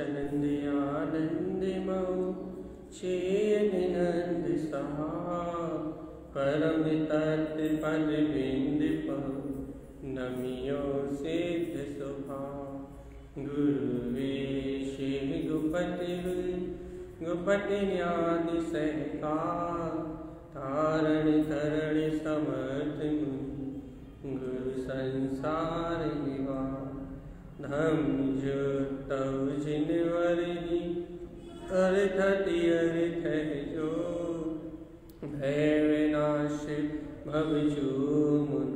आनंद आनंद नंद परम तत्व पद बिंद नमियो सिद्ध सुभा गुरुवे शिव गुपति गुपति ज्ञान सहका, तारण करण समर्थ गुरु संसार निवा। धम अर्थति अर्थ जो भय विनाश भव जो मुन।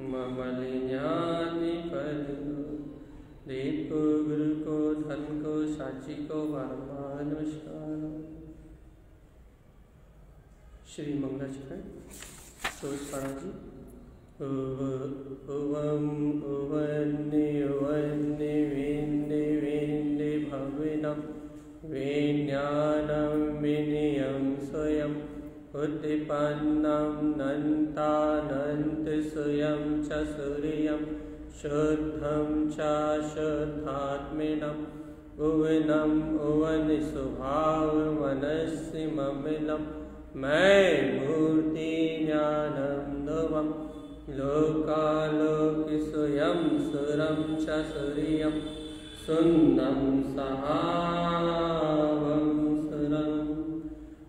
ममल ज्ञान पद। दीप को गुरु को धन को साची को बारंबार नमस्कार श्री मंगलाचरण सोच जी उवम उवन्नि उवन्नि विज्ञानं विनयं स्वयम् उत्पन्नं नन्तानन्त स्वयं च सूर्यं शुद्धं च शुद्धात्मिनम् उवनम् उवन स्वभावमनस्य ममिलं। मैं मूर्ति ज्ञानं ध्रुवम् लोकालोक स्वयं सुरं च सूर्यं। सुरं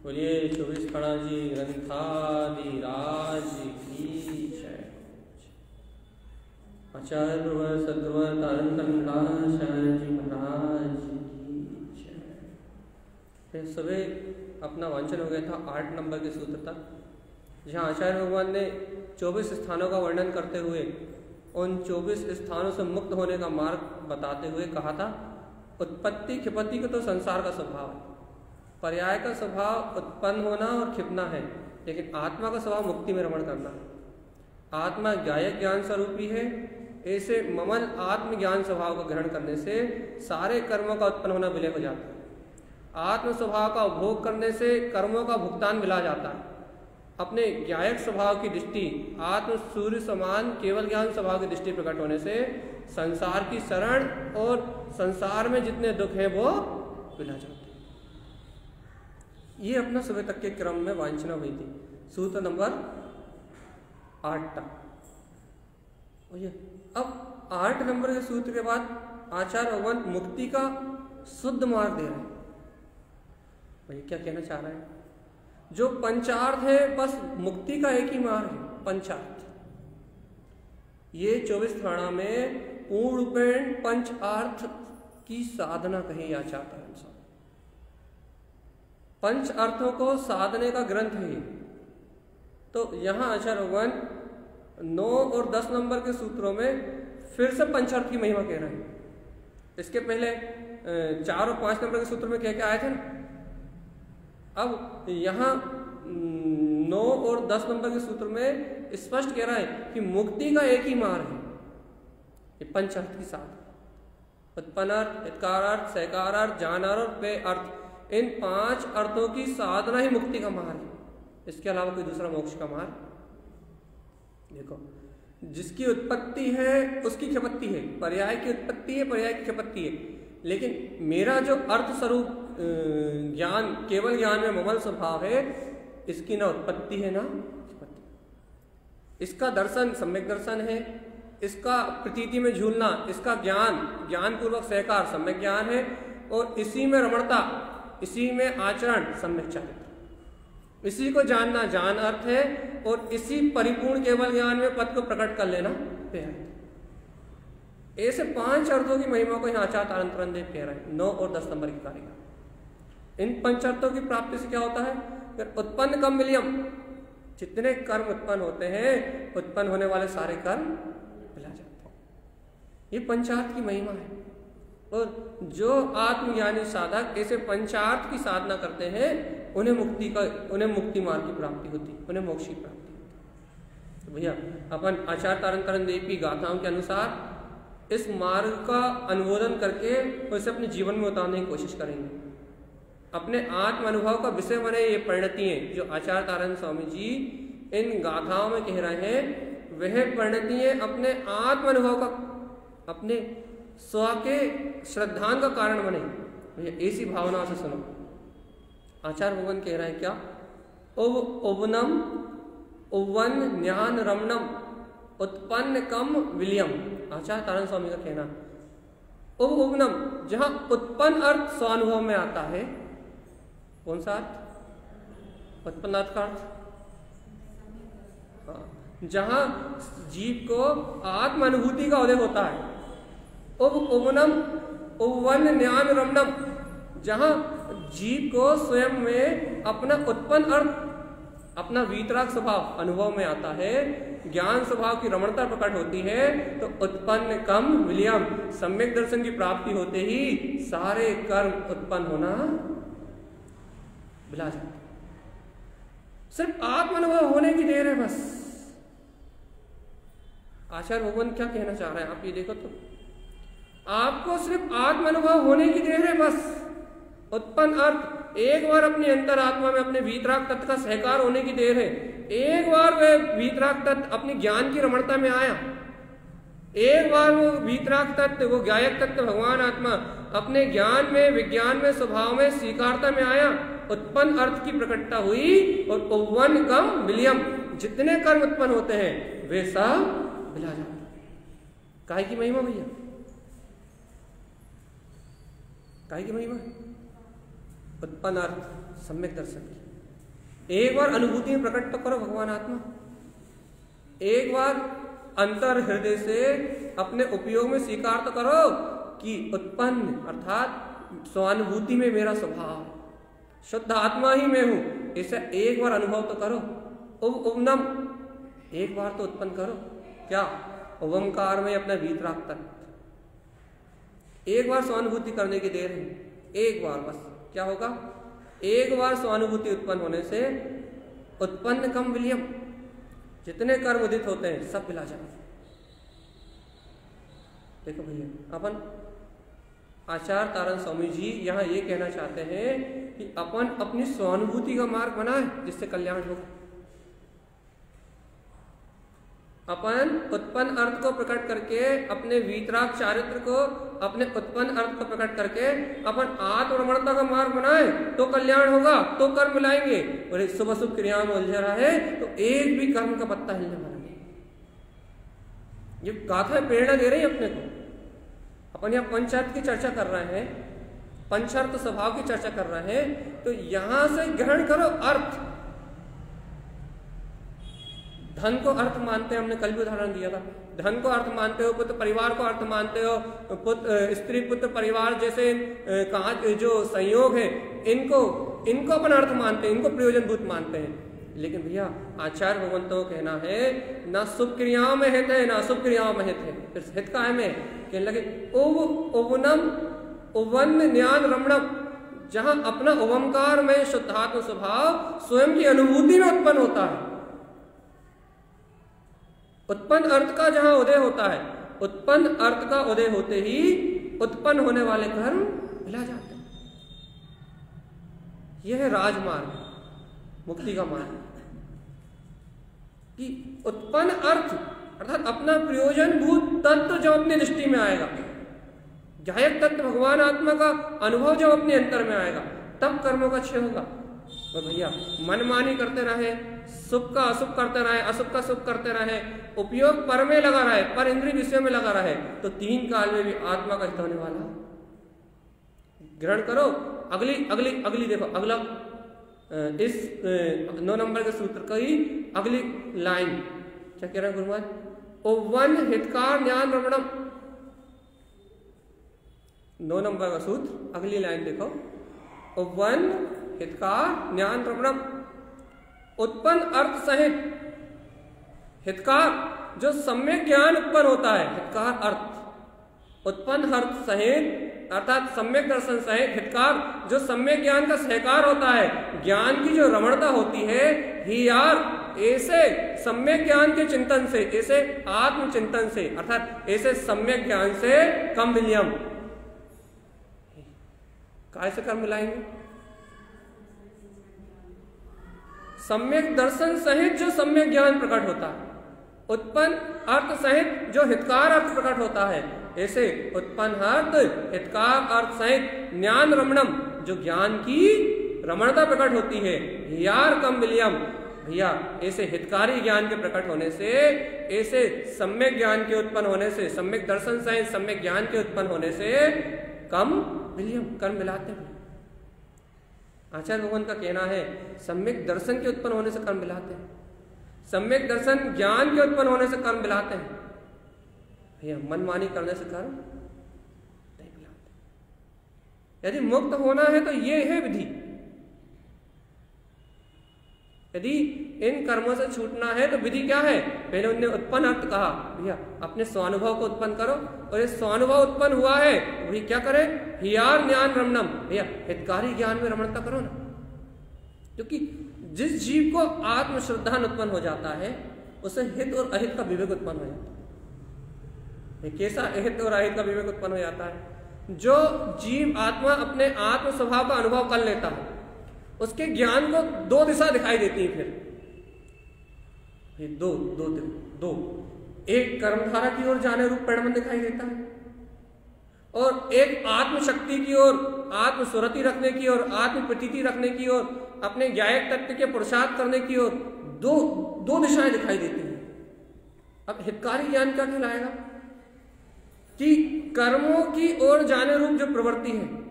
बोलिए, चौबीस खड़ा जी सद्व तारंतराचार्य जी महाराज की सुबह अपना वांचन हो गया था, आठ नंबर के सूत्र तक। जहाँ आचार्य भगवान ने 24 स्थानों का वर्णन करते हुए, उन 24 स्थानों से मुक्त होने का मार्ग बताते हुए कहा था उत्पत्ति खिपत्ति का तो संसार का स्वभाव है। पर्याय का स्वभाव उत्पन्न होना और खिपना है, लेकिन आत्मा का स्वभाव मुक्ति में रमण करना है। आत्मा गायक ज्ञान स्वरूपी है, ऐसे ममन आत्म ज्ञान स्वभाव का ग्रहण करने से सारे कर्मों का उत्पन्न होना विलय हो जाता है। आत्म स्वभाव का उपभोग करने से कर्मों का भुगतान मिला जाता है। अपने ज्ञायक स्वभाव की दृष्टि, आत्म सूर्य समान केवल ज्ञान स्वभाव की दृष्टि प्रकट होने से संसार की शरण और संसार में जितने दुख हैं वो मिला जाते ये अपना सुबह तक के क्रम में वांछना हुई थी। सूत्र नंबर आठ। तक अब आठ नंबर के सूत्र के बाद आचार्य भगवान मुक्ति का शुद्ध मार्ग दे रहे हैं। भाई, क्या कहना चाह रहे हैं? जो पंचार्थ है, बस मुक्ति का एक ही मार्ग है, पंचार्थ। ये चौबीस थाना में पूर्ण रूपेण पंचार्थ की साधना कही या चाहता है। पंच अर्थों को साधने का ग्रंथ है तो यहाँ आचार्य भगवान नौ और दस नंबर के सूत्रों में फिर से पंचार्थ की महिमा कह रहे हैं। इसके पहले चार और पाँच नंबर के सूत्र में क्या क्या आए थे? ना अब यहाँ, नौ और दस नंबर के सूत्र में स्पष्ट कह रहा है कि मुक्ति का एक ही मार्ग है। ये पंच अर्थ के साथ उत्पन्नार्थ इतकारार्थ सहकारार्थ जानार्थ पे अर्थ। इन पाँच अर्थों की साधना ही मुक्ति का मार्ग है। इसके अलावा कोई दूसरा मोक्ष का मार्ग देखो, जिसकी उत्पत्ति है, उसकी क्षपत्ति है। पर्याय की उत्पत्ति है, पर्याय की क्षपत्ति है। लेकिन मेरा जो अर्थ स्वरूप ज्ञान, केवल ज्ञान में ममल स्वभाव है, इसकी ना उत्पत्ति है, ना उत्पत्ति इसका दर्शन सम्यक दर्शन है, इसका प्रतीति में झूलना, इसका ज्ञान ज्ञान पूर्वक सहकार सम्यक ज्ञान है, और इसी में रमणता इसी में आचरण सम्यक चारित्र इसी को जानना जान अर्थ है और इसी परिपूर्ण केवल ज्ञान में पद को प्रकट कर लेना ऐसे पाँच अर्थों की महिमा को यहाँ आचार रहे हैं, नौ और दस नंबर की कार्य इन पंचार्थों की प्राप्ति से क्या होता है? फिर उत्पन्न कम मिलियम जितने कर्म उत्पन्न होते हैं, उत्पन्न होने वाले सारे कर्म मिला जाते हैं। ये पंचार्थ की महिमा है। और जो आत्मज्ञानी साधक ऐसे पंचार्थ की साधना करते हैं, उन्हें मुक्ति का, उन्हें मुक्ति मार्ग की प्राप्ति होती है उन्हें मोक्ष की प्राप्ति होती। तो भैया, अपन आचार्य तरण देव की गाथाओं के अनुसार, इस मार्ग का अनुमोदन करके उसे अपने जीवन में उतारने की कोशिश करेंगे। अपने आत्म अनुभव का विषय बने ये परिणतियाँ जो आचार्य तारण स्वामी जी इन गाथाओं में कह रहे हैं, वह परिणतियाँ अपने आत्म अनुभव का, अपने स्व के श्रद्धान का कारण बने। भैया ऐसी भावना से सुनो। आचार्य भगवान कह रहे हैं, क्या? उव, उवनम, उवन ज्ञान रमणम, उत्पन्न कम विलियम। आचार्य तारण स्वामी का कहना। उव, उवनम, जहाँ उत्पन्न अर्थ स्वानुभव में आता है, कौन सा अर्थ? उत्पन्न अर्थ का अर्थ? हाँ। जहाँ जीव को आत्म अनुभूति का उदय होता है उप उपनम उपवन ज्ञान रमणम, जहाँ जीव को स्वयं में अपना उत्पन्न अर्थ, अपना वीतराग स्वभाव, अनुभव में आता है, ज्ञान स्वभाव की रमणता प्रकट होती है तो उत्पन्न कम विलियम, सम्यक दर्शन की प्राप्ति होते ही सारे कर्म उत्पन्न होना बिला जाते सिर्फ़ आत्म अनुभव होने की देर है बस। आचार्य भगवान क्या कहना चाह रहे हैं? आप ये देखो तो। आपको सिर्फ़ आत्म अनुभव होने की देर है बस। उत्पन्न अर्थ, एक बार अपनी अंतरात्मा में अपने वीतराग तत्व का सहकार होने की देर है। एक बार वह वीतराग तत्व अपनी ज्ञान की रमणता में आया। एक बार वो वीतराग तत्व, वो गायक तत्व, भगवान आत्मा, अपने ज्ञान में, विज्ञान में, स्वभाव में, स्वीकारता में आया। उत्पन्न अर्थ की प्रकटता हुई और वन कम विलियम, जितने कर्म उत्पन्न होते हैं, वे सब मिला जाते काय की महिमा भैया? काय की महिमा उत्पन्न अर्थ, सम्यक दर्शन की। एक बार अनुभूति में प्रकट तो करो भगवान आत्मा। एक बार अंतर हृदय से अपने उपयोग में स्वीकार तो करो कि उत्पन्न, अर्थात स्वानुभूति में मेरा स्वभाव शुद्ध आत्मा ही मैं हूँ, इसे एक बार अनुभव तो करो। उप उपनम एक बार तो उत्पन्न करो। क्या? ओमकार में अपना वीतराग तक। एक बार स्वानुभूति करने की देर है। एक बार बस। क्या होगा? एक बार स्वानुभूति उत्पन्न होने से उत्पन्न कम विलियम। जितने कर्म उदित होते हैं, सब मिला जाए देखो भैया, अपन आचार्य तारण स्वामी जी यहाँ ये कहना चाहते हैं कि अपन अपनी स्वानुभूति का मार्ग बनाए, जिससे कल्याण होगा अपन उत्पन्न अर्थ को प्रकट करके अपने वीतराग चारित्र को अपने उत्पन्न अर्थ को प्रकट करके अपन आत्मरमणता का मार्ग बनाए तो कल्याण होगा तो कर्म लाएँगे। और एक शुभ शुभ क्रिया में उलझा रहा है तो एक भी कर्म का पत्ता हिलने वाला नहीं ये गाथा प्रेरणा दे रही है अपने को। अपन यहाँ पंचायत की चर्चा कर रहे हैं पंचार्थ स्वभाव की चर्चा कर रहे हैं तो यहाँ से ग्रहण करो अर्थ। धन को अर्थ मानते हैं, हमने कल भी उदाहरण दिया था। धन को अर्थ मानते हो, पुत्र परिवार को अर्थ मानते हो, पुत्र, स्त्री, पुत्र परिवार जैसे कहा, जो संयोग है, इनको इनको अपन अर्थ मानते हैं, इनको प्रयोजनभूत मानते हैं। लेकिन भैया, आचार्य भगवंतों कहना है, ना शुभ क्रियाओं में हित है, ना शुभ क्रियाओं में हित है। फिर हित का है कहने लगे उव उवनम उवन ज्ञान रमणम, जहाँ अपना ओवंकार में शुद्धात्म स्वभाव स्वयं की अनुभूति में उत्पन्न होता है। उत्पन्न अर्थ का जहाँ उदय होता है, उत्पन्न अर्थ का उदय होते ही उत्पन्न होने वाले कर्म मिला जाते हैं। यह है राजमार्ग, मुक्ति का मार्ग। कि उत्पन्न अर्थ, अर्थात अपना प्रयोजन भूत तत्व जो अपनी दृष्टि में आएगा गायक तत्व भगवान आत्मा का अनुभव जब अपने अंतर में आएगा, तब कर्मों का क्षय होगा। तो भैया, मनमानी करते रहे शुभ का अशुभ करते रहे, अशुभ का शुभ करते रहे, उपयोग पर में लगा रहे, पर इंद्रिय विषय में लगा रहे तो तीन काल में भी आत्मा का हित होने वाला ग्रहण करो, अगली अगली अगली देखो, अगला इस नौ नंबर के सूत्र का ही अगली लाइन। क्या कह रहे हैं गुरुमान ओ वन हितकार ज्ञान रमणम। नौ नंबर का सूत्र, अगली लाइन देखो। ओ वन हितकार ज्ञान रमणम। उत्पन्न अर्थ सहित हितकार जो सम्यक ज्ञान उत्पन्न होता है हितकार अर्थ। उत्पन्न अर्थ सहित, अर्थात सम्यक दर्शन सहित हितकार जो सम्यक ज्ञान का सहकार होता है, ज्ञान की जो रमणता होती है, ही यार ऐसे सम्यक ज्ञान के चिंतन से, ऐसे आत्म चिंतन से, अर्थात ऐसे सम्यक ज्ञान से कम विलियम। काय से कर्म मिलाएँगे? सम्यक दर्शन सहित जो सम्यक ज्ञान प्रकट होता है, उत्पन्न अर्थ सहित जो हितकार अर्थ प्रकट होता है, ऐसे उत्पन्न अर्थ, हितकार अर्थ सहित ज्ञान रमणम, जो ज्ञान की रमणता प्रकट होती है यार कम विलियम। भैया, ऐसे हितकारी ज्ञान के प्रकट होने से, ऐसे सम्यक ज्ञान के उत्पन्न होने से, सम्यक दर्शन सहित सम्यक ज्ञान के उत्पन्न होने से कम विलियम, कर्म मिलाते हैं। आचार्य भगवान का कहना है, सम्यक दर्शन के उत्पन्न होने से कर्म मिलाते हैं। सम्यक दर्शन ज्ञान के उत्पन्न होने से कर्म मिलाते हैं। भैया, मनमानी करने से कर्म नहीं मिलाते यदि मुक्त होना है तो ये है विधि। यदि इन कर्मों से छूटना है तो विधि क्या है? पहले उनने उत्पन्न अर्थ कहा, भैया, अपने स्वानुभव को उत्पन्न करो। और ये स्वानुभव उत्पन्न हुआ है भैया क्या करे? हियार ज्ञान रमणम। भैया, हितकारी ज्ञान में रमणता करो ना। क्योंकि जिस जीव को आत्म श्रद्धा उत्पन्न हो जाता है, उसे हित और अहित का विवेक उत्पन्न हो जाता है। कैसा अहित और अहित का विवेक उत्पन्न हो जाता है? जो जीव आत्मा अपने आत्म स्वभाव का अनुभव कर लेता है उसके ज्ञान को दो दिशा दिखाई देती है फिर। दो दो दो एक कर्मधारा की ओर जाने रूप परिणाम दिखाई देता है। और एक आत्मशक्ति की ओर आत्म रखने की ओर आत्म प्रतीति रखने की ओर, अपने ज्ञायक तत्व के पुरुषार्थ करने की ओर दो दो दिशाएँ दिखाई देती हैं। अब हितकारी ज्ञान क्या कहलाएगा? कि कर्मों की ओर जाने रूप जो प्रवृत्ति है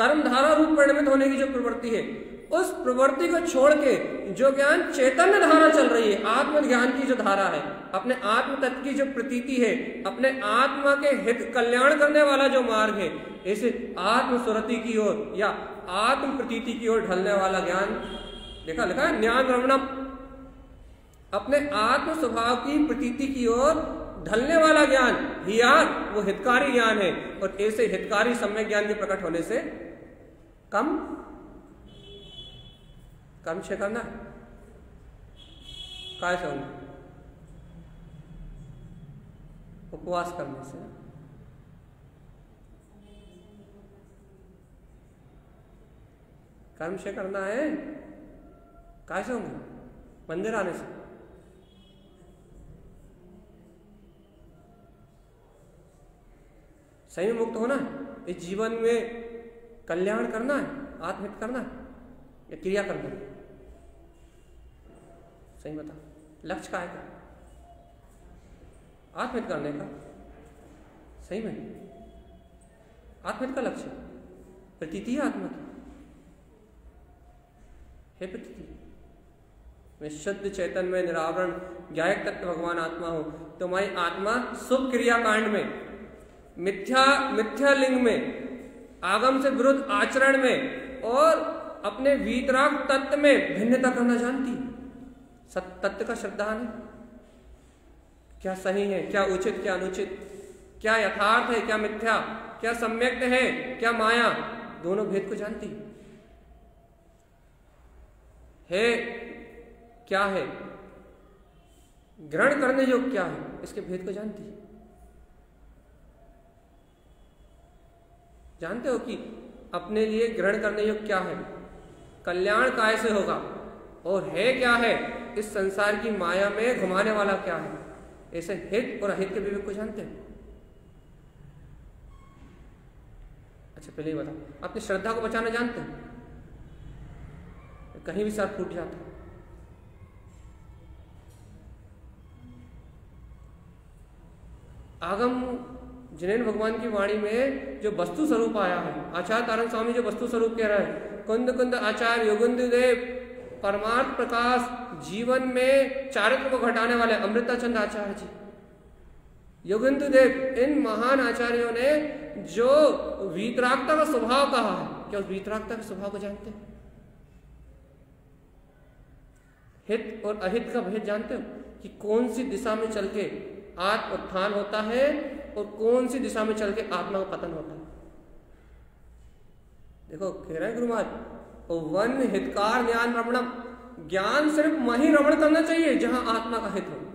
कर्म धारा रूप परिणमित होने की जो प्रवृत्ति है, उस प्रवृत्ति को छोड़ के जो ज्ञान चैतन्य धारा चल रही है आत्म ज्ञान की जो धारा है, अपने आत्म तत्व की जो प्रतीति है, अपने आत्मा के हित कल्याण करने वाला जो मार्ग है ऐसे आत्म सुरति की ओर या आत्म प्रतीति की ओर ढलने वाला ज्ञान, देखा, लिखा है, ज्ञान रमणम। अपने आत्म स्वभाव की प्रतीति की ओर ढलने वाला ज्ञान हियार वो हितकारी ज्ञान है, और ऐसे हितकारी सम्यक ज्ञान के प्रकट होने से कम कर्म छे करना काय से होंगे उपवास करने से। कर्म से करना है, काय से होंगे मंदिर आने से। सही मुक्त होना, इस जीवन में कल्याण करना है, आत्महित करना है, या क्रिया करना है। सही बता। लक्ष्य का है आत्महित करने का। सही में? आत्महित का लक्ष्य। प्रतीति है आत्मा की। है प्रतीति, मैं शुद्ध चैतन, में निरावरण, ज्ञायक तत्व भगवान आत्मा हूँ। तो मैं आत्मा शुभ क्रिया कांड में, मिथ्या मिथ्या लिंग में आगम से विरुद्ध आचरण में और अपने वीतराग तत्व में भिन्नता करना जानती सत्य तत्व का श्रद्धा है। क्या सही है, क्या उचित, क्या अनुचित? क्या यथार्थ है, क्या मिथ्या? क्या सम्यक है, क्या माया? दोनों भेद को जानती है, क्या है? ग्रहण करने योग्य क्या है? इसके भेद को जानती है। जानते हो कि अपने लिए ग्रहण करने योग्य क्या है? कल्याण काय से होगा? और है क्या है? इस संसार की माया में घुमाने वाला क्या है? ऐसे हित और अहित के विवेक को जानते हैं? अच्छा पहले ही बताओ। अपनी श्रद्धा को बचाना जानते हैं? कहीं भी सर फूट जाता आगम जिनेन भगवान की वाणी में जो वस्तु स्वरूप आया है, आचार्य तारण स्वामी जो वस्तु स्वरूप कह रहे हैं, कुंद कुंद आचार्य योगुंद देव, परमार्थ प्रकाश जीवन में चारित्र को घटाने वाले अमृता चंद आचार्य जी। योगेंद्र देव, इन महान आचार्यों ने जो वीतरागता का स्वभाव कहा है, क्या उस वीतरागता के स्वभाव को जानते हैं? हित और अहित का भेद जानते हो कि कौन सी दिशा में चल के आत्म उत्थान होता है और कौन सी दिशा में चल के आत्मा का पतन होता है? देखो, कह रहे हैं गुरु महाराज वन हितकार ज्ञान रमणम। ज्ञान सिर्फ़ वही रमण करना चाहिए जहाँ आत्मा का हित हो।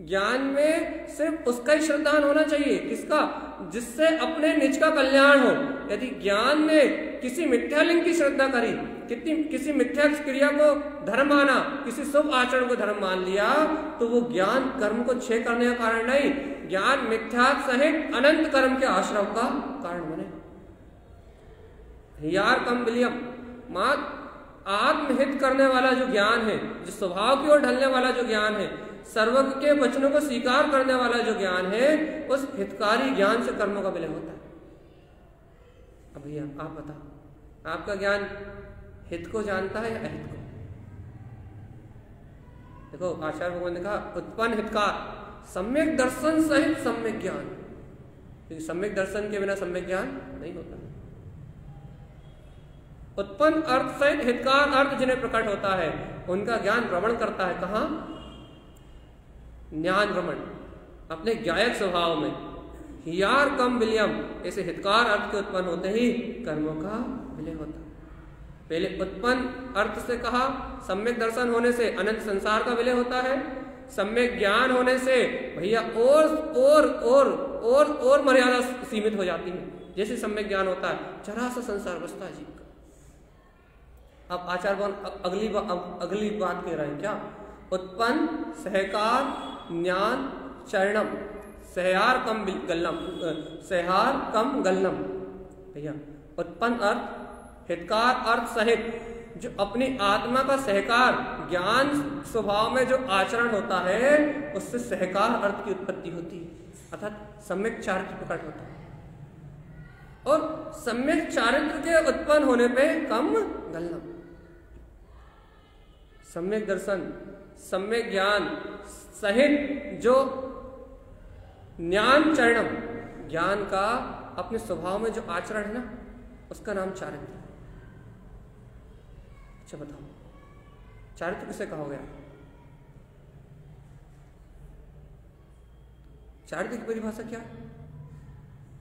ज्ञान में सिर्फ़ उसका ही श्रद्धान होना चाहिए। किसका? जिससे अपने निज का कल्याण हो। यदि ज्ञान में किसी मिथ्यालिंग की श्रद्धा करी कितनी, किसी मिथ्या क्रिया को धर्म माना, किसी शुभ आचरण को धर्म मान लिया तो वो ज्ञान कर्म को छे करने का कारण नहीं, ज्ञान मिथ्या सहित अनंत कर्म के आश्रम का कारण बने। यार कम विलियम, मात आत्महित करने वाला जो ज्ञान है जो स्वभाव की ओर ढलने वाला जो ज्ञान है, सर्वज्ञ के वचनों को स्वीकार करने वाला जो ज्ञान है, उस हितकारी ज्ञान से कर्मों का विलय होता है। अब भैया, आप बताओ, आपका ज्ञान हित को जानता है या अहित को? देखो, आचार्य भगवान ने कहा, उत्पन्न हितकार, सम्यक दर्शन सहित सम्यक ज्ञान। क्योंकि सम्यक दर्शन के बिना सम्यक ज्ञान नहीं होता। उत्पन्न अर्थ सहित हितकार अर्थ जिन्हें प्रकट होता है, उनका ज्ञान भ्रमण करता है। कहा? ज्ञान भ्रमण। अपने ज्ञायक स्वभाव में। हियार कम विलियम। ऐसे हितकार अर्थ के उत्पन्न होते ही कर्मों का विलय होता। पहले उत्पन्न अर्थ से कहा सम्यक दर्शन होने से अनंत संसार का विलय होता है। सम्यक ज्ञान होने से भैया और और और और और मर्यादा सीमित हो जाती है। जैसे सम्यक ज्ञान होता है चरा सा संसार बसता है जीव का। अब आचार्य अगली बा, अगली बात कह रहे हैं क्या? उत्पन्न सहकार ज्ञान चरणम। सहयार कम गल्लम सहयार कम गल्लम। भैया उत्पन्न अर्थ हितकार अर्थ सहित, जो अपनी आत्मा का सहकार, ज्ञान स्वभाव में जो आचरण होता है, उससे सहकार अर्थ की उत्पत्ति होती है। अर्थात सम्यक चारित्र प्रकट होता है। और सम्यक चारित्र के उत्पन्न होने पे कम गल्लम सम्यक दर्शन, सम्यक ज्ञान सहित जो ज्ञान चरणम, ज्ञान का अपने स्वभाव में जो आचरण है ना, उसका नाम चारित्र। अच्छा बताओ। चारित्र किसे कहा गया? चारित्र की परिभाषा क्या?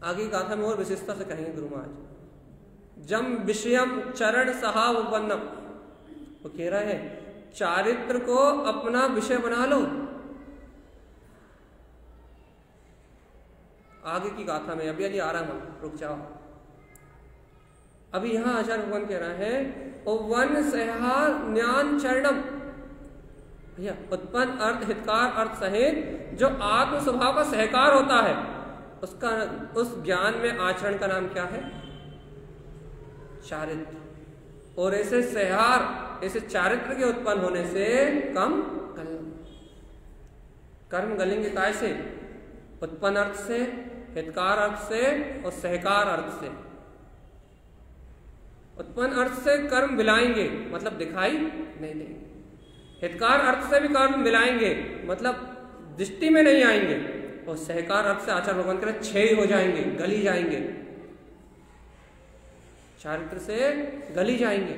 आगे गाथा में और विशेषता से कहेंगे गुरु महाराज। जम विषयम चरण सहावन्नम। वो कह रहे हैं, चारित्र को अपना विषय बना लो। आगे की गाथा में, अभी अभी आ रहा हूँ, रुक जाओ। अभी यहाँ आचार्य भगवान कह रहा है ओ वन सहहार ज्ञान चरणम। भैया, उत्पन्न अर्थ, हितकार अर्थ सहित जो आत्म स्वभाव का सहकार होता है, उसका, उस ज्ञान में आचरण का नाम क्या है? चारित्र। और ऐसे सहहार ऐसे चारित्र के उत्पन्न होने से कम गल कर्म गलेंगे काय से? उत्पन्न अर्थ से, हितकार अर्थ से और सहकार अर्थ से। उत्पन्न अर्थ से कर्म मिलाएँगे मतलब दिखाई नहीं देंगे। हितकार अर्थ से भी कर्म मिलाएँगे मतलब दृष्टि में नहीं आएँगे, और सहकार अर्थ से आचार भगवान के छह हो जाएँगे, गली जाएँगे। चारित्र से गली जाएँगे।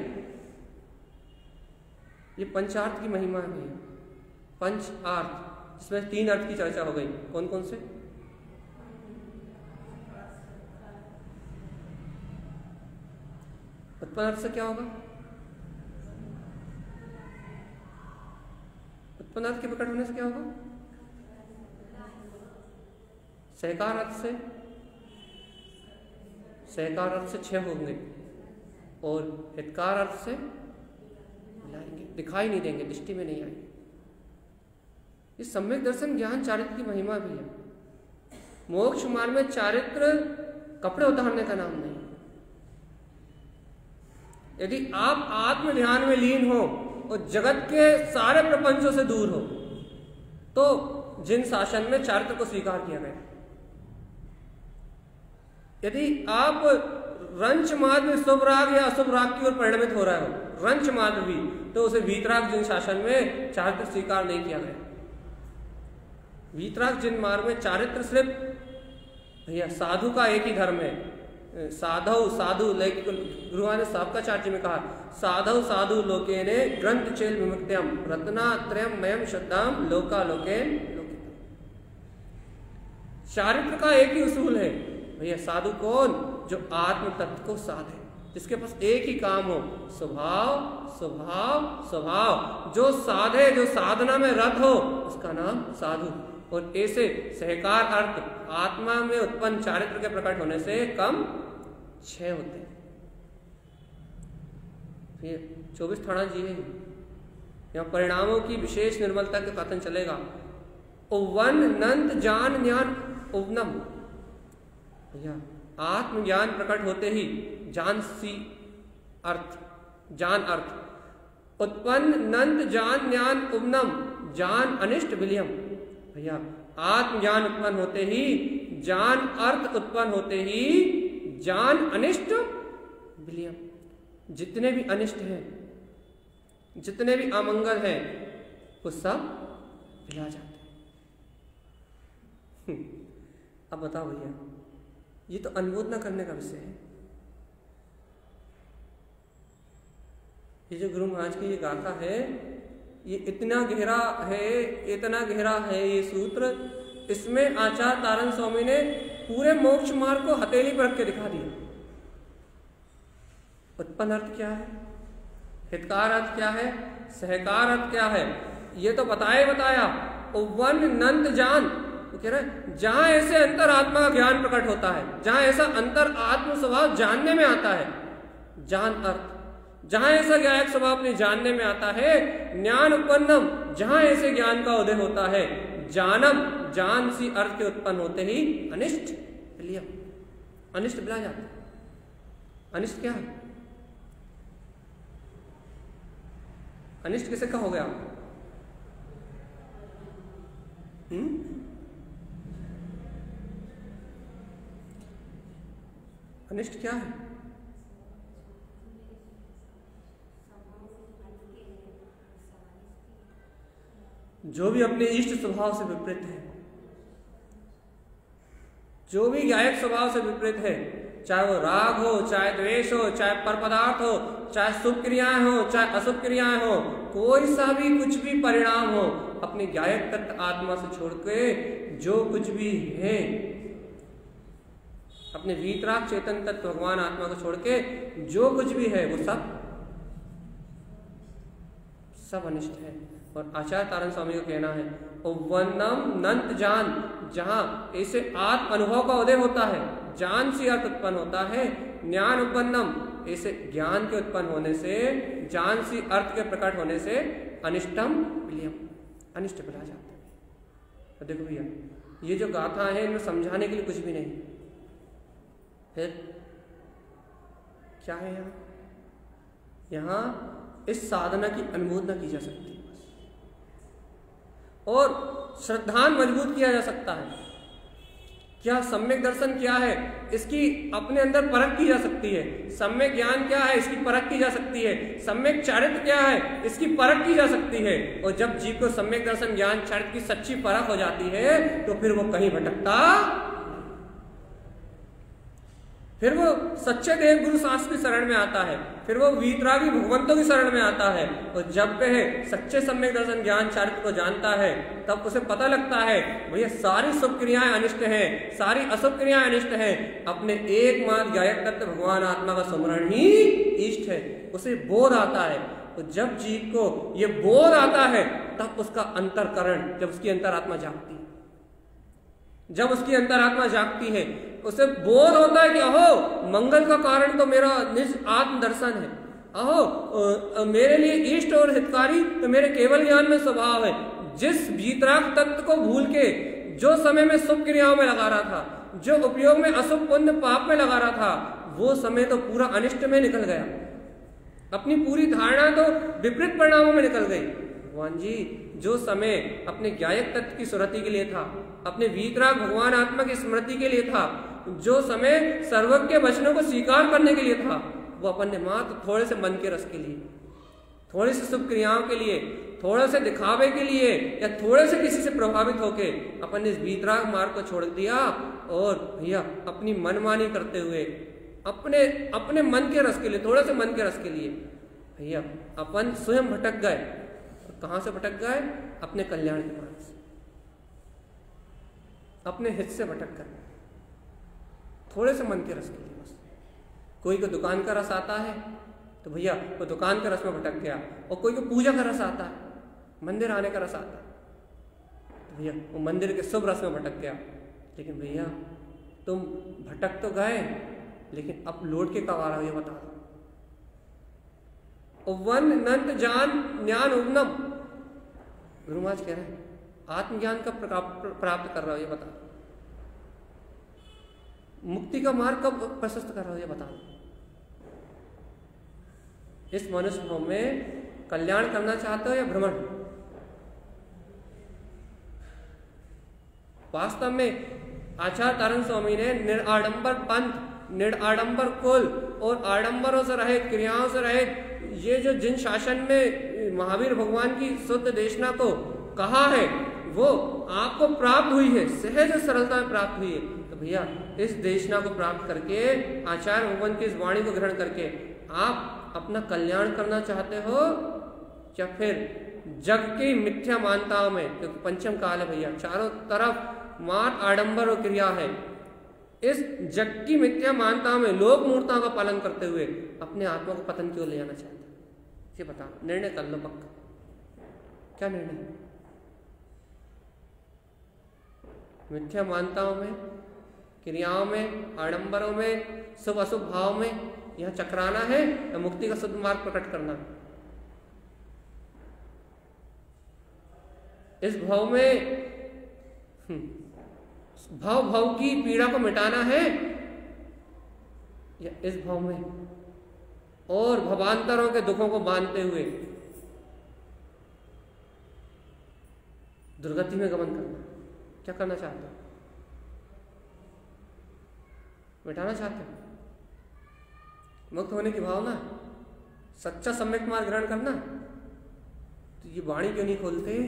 ये पंचार्थ की महिमा है। पंच अर्थ इसमें तीन अर्थ की चर्चा हो गई। कौन कौन से? उत्पन्न अर्थ से क्या होगा? उत्पन्न अर्थ के प्रकट होने से क्या होगा? सहकार अर्थ से। सहकार अर्थ से छह होंगे और हितकार अर्थ से मिलाएँगे दिखाई नहीं देंगे, दृष्टि में नहीं आएँगे। इस सम्यक दर्शन ज्ञान चारित्र की महिमा भी है। मोक्ष मार्ग में चारित्र कपड़े उतारने का नाम नहीं यदि आप आत्म ध्यान में लीन हो और जगत के सारे प्रपंचों से दूर हो तो जिन शासन में चारित्र को स्वीकार किया गया यदि आप रंच मार्ग में शुभ राग या अशुभ राग की ओर परिणमित हो रहे हो, रंच मार्ग भी तो उसे वीतराग जिन शासन में चारित्र स्वीकार नहीं किया गया। वीतराग जिन मार्ग में चारित्र सिर्फ़ भैया साधु का एक ही धर्म है साधव साधु गुरुआ ने साबकाचार्य में कहा साधव साधु लोके ने ग्रंथ चेल विमुक्त्यम रत्नात्रयम मयम श्रद्धाम लोका लोके चारित्र का एक ही उसूल है, भैया साधु कौन? जो आत्म तत्व को साधे, जिसके पास एक ही काम हो, स्वभाव स्वभाव स्वभाव। जो साधे, जो साधना में रत हो, उसका नाम साधु। और ऐसे सहकार अर्थ आत्मा में उत्पन्न चारित्र के प्रकट होने से कम छह होते फिर चौबीस थाना जी है। यहाँ परिणामों की विशेष निर्मलता के कथन चलेगा। उवन नंत जान ज्ञान उवनम। भैया, आत्मज्ञान प्रकट होते ही जान सी अर्थ, जान अर्थ। उत्पन्न नंद जान ज्ञान उवनम, जान अनिष्ट विलियम। भैया आत्मज्ञान उत्पन्न होते ही जान अर्थ उत्पन्न होते ही जान अनिष्ट विलियम जितने भी अनिष्ट हैं जितने भी अमंगल हैं वो सब मिला जाते हैं। हम्म, अब बताओ भैया ये तो अनुबोध अनुमोदना करने का विषय है। ये जो गुरु महाराज की ये गाथा है ये इतना गहरा है, इतना गहरा है ये सूत्र, इसमें आचार्य तारण स्वामी ने पूरे मोक्ष मार्ग को हथेली पर रख के दिखा दिया। उत्पन्न अर्थ क्या है? हितकार अर्थ क्या है? सहकार अर्थ क्या है? ये तो बताए बताया। वन नंद जान। वो कह रहे जहाँ ऐसे अंतर आत्मा का ज्ञान प्रकट होता है, जहाँ ऐसा अंतर आत्म स्वभाव जानने में आता है, जान अर्थ। जहाँ ऐसा ज्ञायक स्वभाव अपने जानने में आता है, ज्ञान उत्पन्नम, जहाँ ऐसे ज्ञान का उदय होता है, जानम, जान सी अर्थ के उत्पन्न होते ही अनिष्ट लिया अनिष्ट बिला जाता अनिष्ट क्या है? अनिष्ट किसे का हो गया हम्म? अनिष्ट क्या है? जो भी अपने इष्ट स्वभाव से विपरीत है। जो भी गायक स्वभाव से विपरीत है, चाहे वो राग हो, चाहे द्वेष हो, चाहे पर पदार्थ हो, चाहे शुभ क्रियाएँ हो, चाहे अशुभ क्रियाएँ हो, कोई सा भी कुछ भी परिणाम हो, अपने गायक तत्व आत्मा से छोड़ के जो कुछ भी है, अपने वीतराग चेतन तत्व भगवान आत्मा को छोड़ के जो कुछ भी है, वो सब सब अनिष्ट है। और आचार्य तारण स्वामी का कहना है वनम नंत जान, जहाँ ऐसे आत्म अनुभव का उदय होता है, जान से अर्थ उत्पन्न होता है, ज्ञान उपन्नम, ऐसे ज्ञान के उत्पन्न होने से, जान सी अर्थ के प्रकट होने से अनिष्टम विलियम, अनिष्ट बना जाता है। तो देखो भैया, ये जो गाथा है, इनमें समझाने के लिए कुछ भी नहीं। फिर क्या है यहाँ? यहाँ इस साधना की अनुमोदना की जा सकती है। और श्रद्धान मज़बूत किया जा सकता है। क्या सम्यक दर्शन क्या है? इसकी अपने अंदर परख की जा सकती है। सम्यक ज्ञान क्या है? इसकी परख की जा सकती है। सम्यक चरित्र क्या है? इसकी परख की जा सकती है। और जब जीव को सम्यक दर्शन, ज्ञान, चरित्र की सच्ची परख हो जाती है तो फिर वो कहीं भटकता फिर वो सच्चे देव गुरु शास्त्र की शरण में आता है। फिर वो वीतरागी भगवंतों की शरण में आता है। और जब वह सच्चे सम्यक दर्शन ज्ञान चारित्र को जानता है, तब उसे पता लगता है, भैया, सारी शुभ क्रियाएँ अनिष्ट हैं, सारी अशुभ क्रियाएँ अनिष्ट हैं। अपने एकमात्र गायक तत्व भगवान आत्मा का स्मरण ही इष्ट है। उसे बोध आता है। तो जब जीव को ये बोध आता है, तब उसका अंतरकरण, जब उसकी अंतरात्मा जागती है। जब उसकी अंतरात्मा जागती है उसे बोध होता है कि, अहो, मंगल का कारण तो मेरा निज आत्म दर्शन है। अहो मेरे लिए इष्ट और हितकारी तो मेरे केवल ज्ञान में स्वभाव है। जिस भीतराग तत्व को भूल के जो समय में शुभ क्रियाओं में लगा रहा था, जो उपयोग में अशुभ पुण्य पाप में लगा रहा था, वो समय तो पूरा अनिष्ट में निकल गया। अपनी पूरी धारणा तो विपरीत परिणामों में निकल गई। भगवान जी, जो समय अपने गायक तत्व की सुरति के लिए था, अपने वीतराग भगवान आत्मा की स्मृति के लिए था जो समय सर्वज्ञ वचनों को स्वीकार करने के लिए था, वो अपन ने मात्र थोड़े से मन के रस के लिए, थोड़ी सी शुभ क्रियाओं के लिए, थोड़े से दिखावे के लिए या थोड़े से किसी से प्रभावित होके अपन ने इस बीतराग मार्ग को छोड़ दिया और भैया अपनी मनमानी करते हुए, अपने अपने मन के रस के लिए, थोड़े से मन के रस के लिए, भैया अपन स्वयं भटक गए। कहाँ से भटक गए? अपने कल्याण के मार्ग से। अपने हित से भटक गए। थोड़े से मन के रस के लिए बस। कोई को दुकान का रस आता है तो भैया, वो दुकान के रस में भटक गया। और कोई को पूजा का रस आता है, मंदिर आने का रस आता है। तो भैया, वो मंदिर के शुभ रस में भटक गया। लेकिन भैया, तुम भटक तो गए, लेकिन अब लौट के कब आ रहा हो, ये बता दो। वन नंत जान ज्ञान उगनम गुरु महाराज कह रहे हैं, आत्मज्ञान का प्राप्त कर रहा हो, ये बता मुक्ति का मार्ग कब प्रशस्त कर रहे हो, ये बता इस मनुष्य भाव में कल्याण करना चाहते हो या भ्रमण? वास्तव में आचार्य तारण स्वामी ने निराडंबर पंथ, निराडंबर कुल और आडंबरों से रहित, क्रियाओं से रहित, ये जो जिन शासन में महावीर भगवान की शुद्ध देशना को कहा है, वो आपको प्राप्त हुई है, सहज सरलता में प्राप्त हुई है। भैया, इस देशना को प्राप्त करके, आचार्य भगवान की इस वाणी को ग्रहण करके, आप अपना कल्याण करना चाहते हो या फिर जग की मिथ्या मानताओं में, क्योंकि तो पंचम काल है भैया, चारों तरफ़ मात आडंबर और क्रिया है, इस जग की मिथ्या मानताओं में, लोक मूर्ताओं का पालन करते हुए, अपने आत्मा को पतन क्यों ले जाना चाहते ये बता निर्णय कर लो पक्का। क्या निर्णय? मिथ्या मानताओं में क्रियाओं में आडंबरों में शुभ अशुभ भाव में यह चक्राना है या मुक्ति का शुद्ध मार्ग प्रकट करना। इस भाव में हम्म, भाव भाव की पीड़ा को मिटाना है या इस भाव में? और भवांतरों के दुखों को बांधते हुए दुर्गति में गमन करना। क्या करना चाहते हो? मिटाना चाहते हो? मुक्त होने की भावना? सच्चा सम्यक मार्ग ग्रहण करना? तो ये वाणी क्यों नहीं खोलते?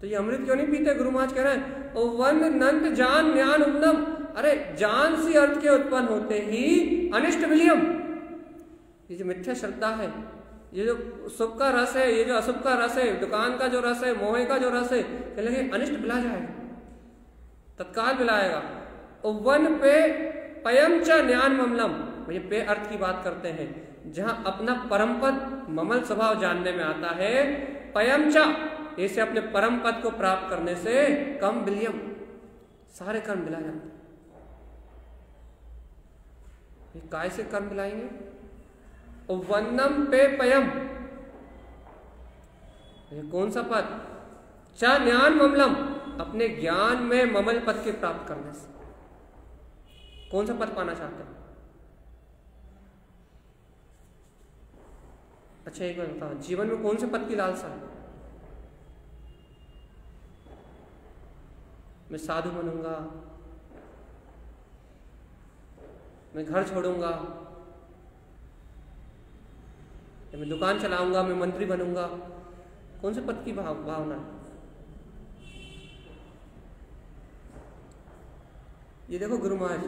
तो ये अमृत क्यों नहीं पीते? गुरु महाराज कह रहे हैं, ओ वन नंद जान ज्ञान उन्नम। अरे, जान सी अर्थ के उत्पन्न होते ही अनिष्ट विलियम। ये जो मिथ्या श्रद्धा है ये जो शुभ का रस है, ये जो अशुभ का रस है, दुकान का जो रस है, मोहे का जो रस है, कह लगे अनिष्ट पिला जाएगा, तत्काल पिलाएगा। वन पे पयम च ज्ञान ममलम, ये पे अर्थ की बात करते हैं, जहाँ अपना परम पद ममल स्वभाव जानने में आता है पयम च ऐसे अपने परम पद को प्राप्त करने से कम विलियम, सारे कर्म मिला जाते काय से कर्म मिलाएँगे? वन्नम पे पयम। कौन सा पद? चा ज्ञान ममलम, अपने ज्ञान में ममल पद के प्राप्त करने से। कौन सा पद पाना चाहते हैं? अच्छा एक बार बताओ, जीवन में कौन से पद की लालसा है? मैं साधु बनूँगा, मैं घर छोड़ूँगा मैं दुकान चलाऊँगा, मैं मंत्री बनूँगा। कौन से पद की भाव, भावना? ये देखो गुरु महाराज,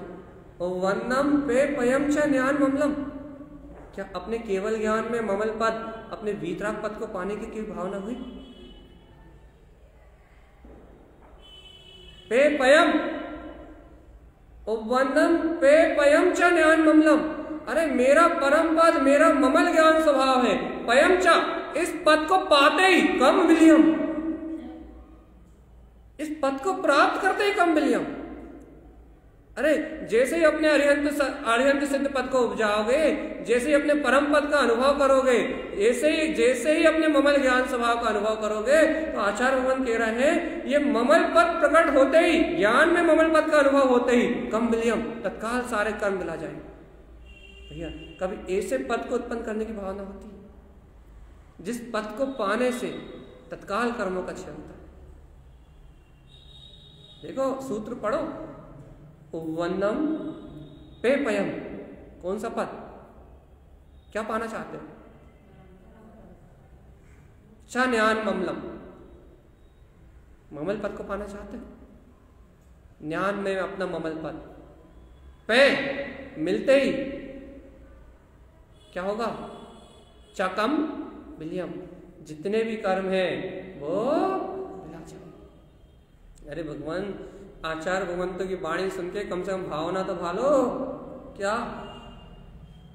वन्नम पे पयम च ज्ञान ममलम। क्या अपने केवल ज्ञान में ममल पद, अपने वीतराग पद को पाने की क्यों भावना हुई? पे पयम, वन्नम पे पयम च ज्ञान ममलम। अरे मेरा परम पद, मेरा ममल ज्ञान स्वभाव है। पयम चा, इस पद को पाते ही कम विलियम। इस पद को प्राप्त करते ही कम विलियम। अरे जैसे ही अपने अरिहंत अरिहंत सिद्ध पद को उपजाओगे, जैसे ही अपने परम पद का अनुभव करोगे, ऐसे ही, जैसे ही अपने ममल ज्ञान स्वभाव का अनुभव करोगे तो आचार्य भगवान कह रहे हैं, ये ममल पद प्रकट होते ही, ज्ञान में ममल पद का अनुभव होते ही कम विलियम, तत्काल सारे कर्म मिला जाएँगे। भैया, कभी ऐसे पद को उत्पन्न करने की भावना होती है? जिस पद को पाने से तत्काल कर्मों का क्षय होता है। देखो, सूत्र पढ़ो। वन्नम पे पयम। कौन सा पद? क्या पाना चाहते हो? ज्ञान ममलम ममल पद को पाना चाहते हो? ज्ञान में अपना ममल पद। पे, मिलते ही क्या होगा? चकम, विलियम। जितने भी कर्म हैं, वो अरे भगवान आचार्य भगवंतों की वाणी सुन के कम से कम भावना तो भालो। क्या?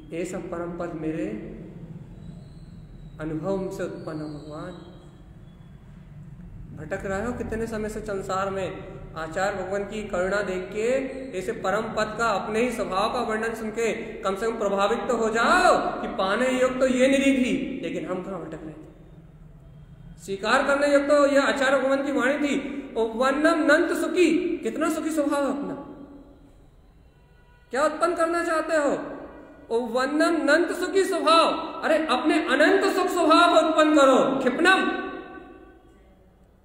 ये सब परम पद मेरे अनुभव से उत्पन्न भगवान। भटक रहे हो कितने समय से संसार में? आचार्य भगवान की करुणा देख के ऐसे परम पद का अपने ही स्वभाव का वर्णन सुन के कम से कम प्रभावित तो हो जाओ कि पाने योग तो ये निधि थी, लेकिन हम कहा भटक रहे थे? स्वीकार करने योग तो यह आचार्य भगवान की वाणी थी। वनम नंत सुखी, कितना सुखी स्वभाव है अपना। क्या उत्पन्न करना चाहते हो? वनम नंत सुखी स्वभाव, अरे अपने अनंत सुख स्वभाव उत्पन्न करो क्षिपनम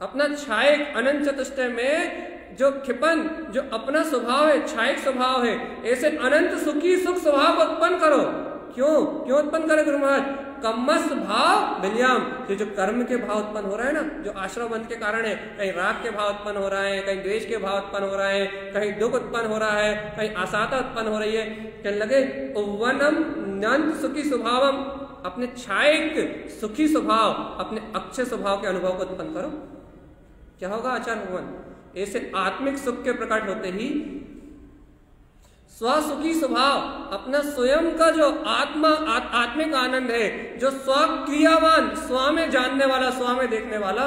अपना छायक अनंत चतुष्टय में जो क्षिपन जो अपना स्वभाव है, छायक स्वभाव है, ऐसे अनंत सुखी, सुख स्वभाव उत्पन्न करो। क्यों? क्यों उत्पन्न करे गुरु महाराज? कमस भाव विलियम। ये जो कर्म के भाव उत्पन्न हो रहा है ना, जो आश्रम के कारण है, कहीं राग के भाव उत्पन्न हो रहा है, कहीं द्वेष के भाव उत्पन्न हो रहा है, कहीं दुख उत्पन्न हो रहा है, कहीं आसाता उत्पन्न हो रही है, कहने लगे वनम नंद सुखी स्वभावम। अपने छायक सुखी स्वभाव, अपने अक्षय स्वभाव के अनुभव को उत्पन्न करो। क्या होगा आचार्य भगवान? ऐसे आत्मिक सुख के प्रकट होते ही स्वसुखी स्वभाव अपना स्वयं का जो आत्मा आ, आत्मिक आनंद है जो स्व में जानने वाला स्व में देखने वाला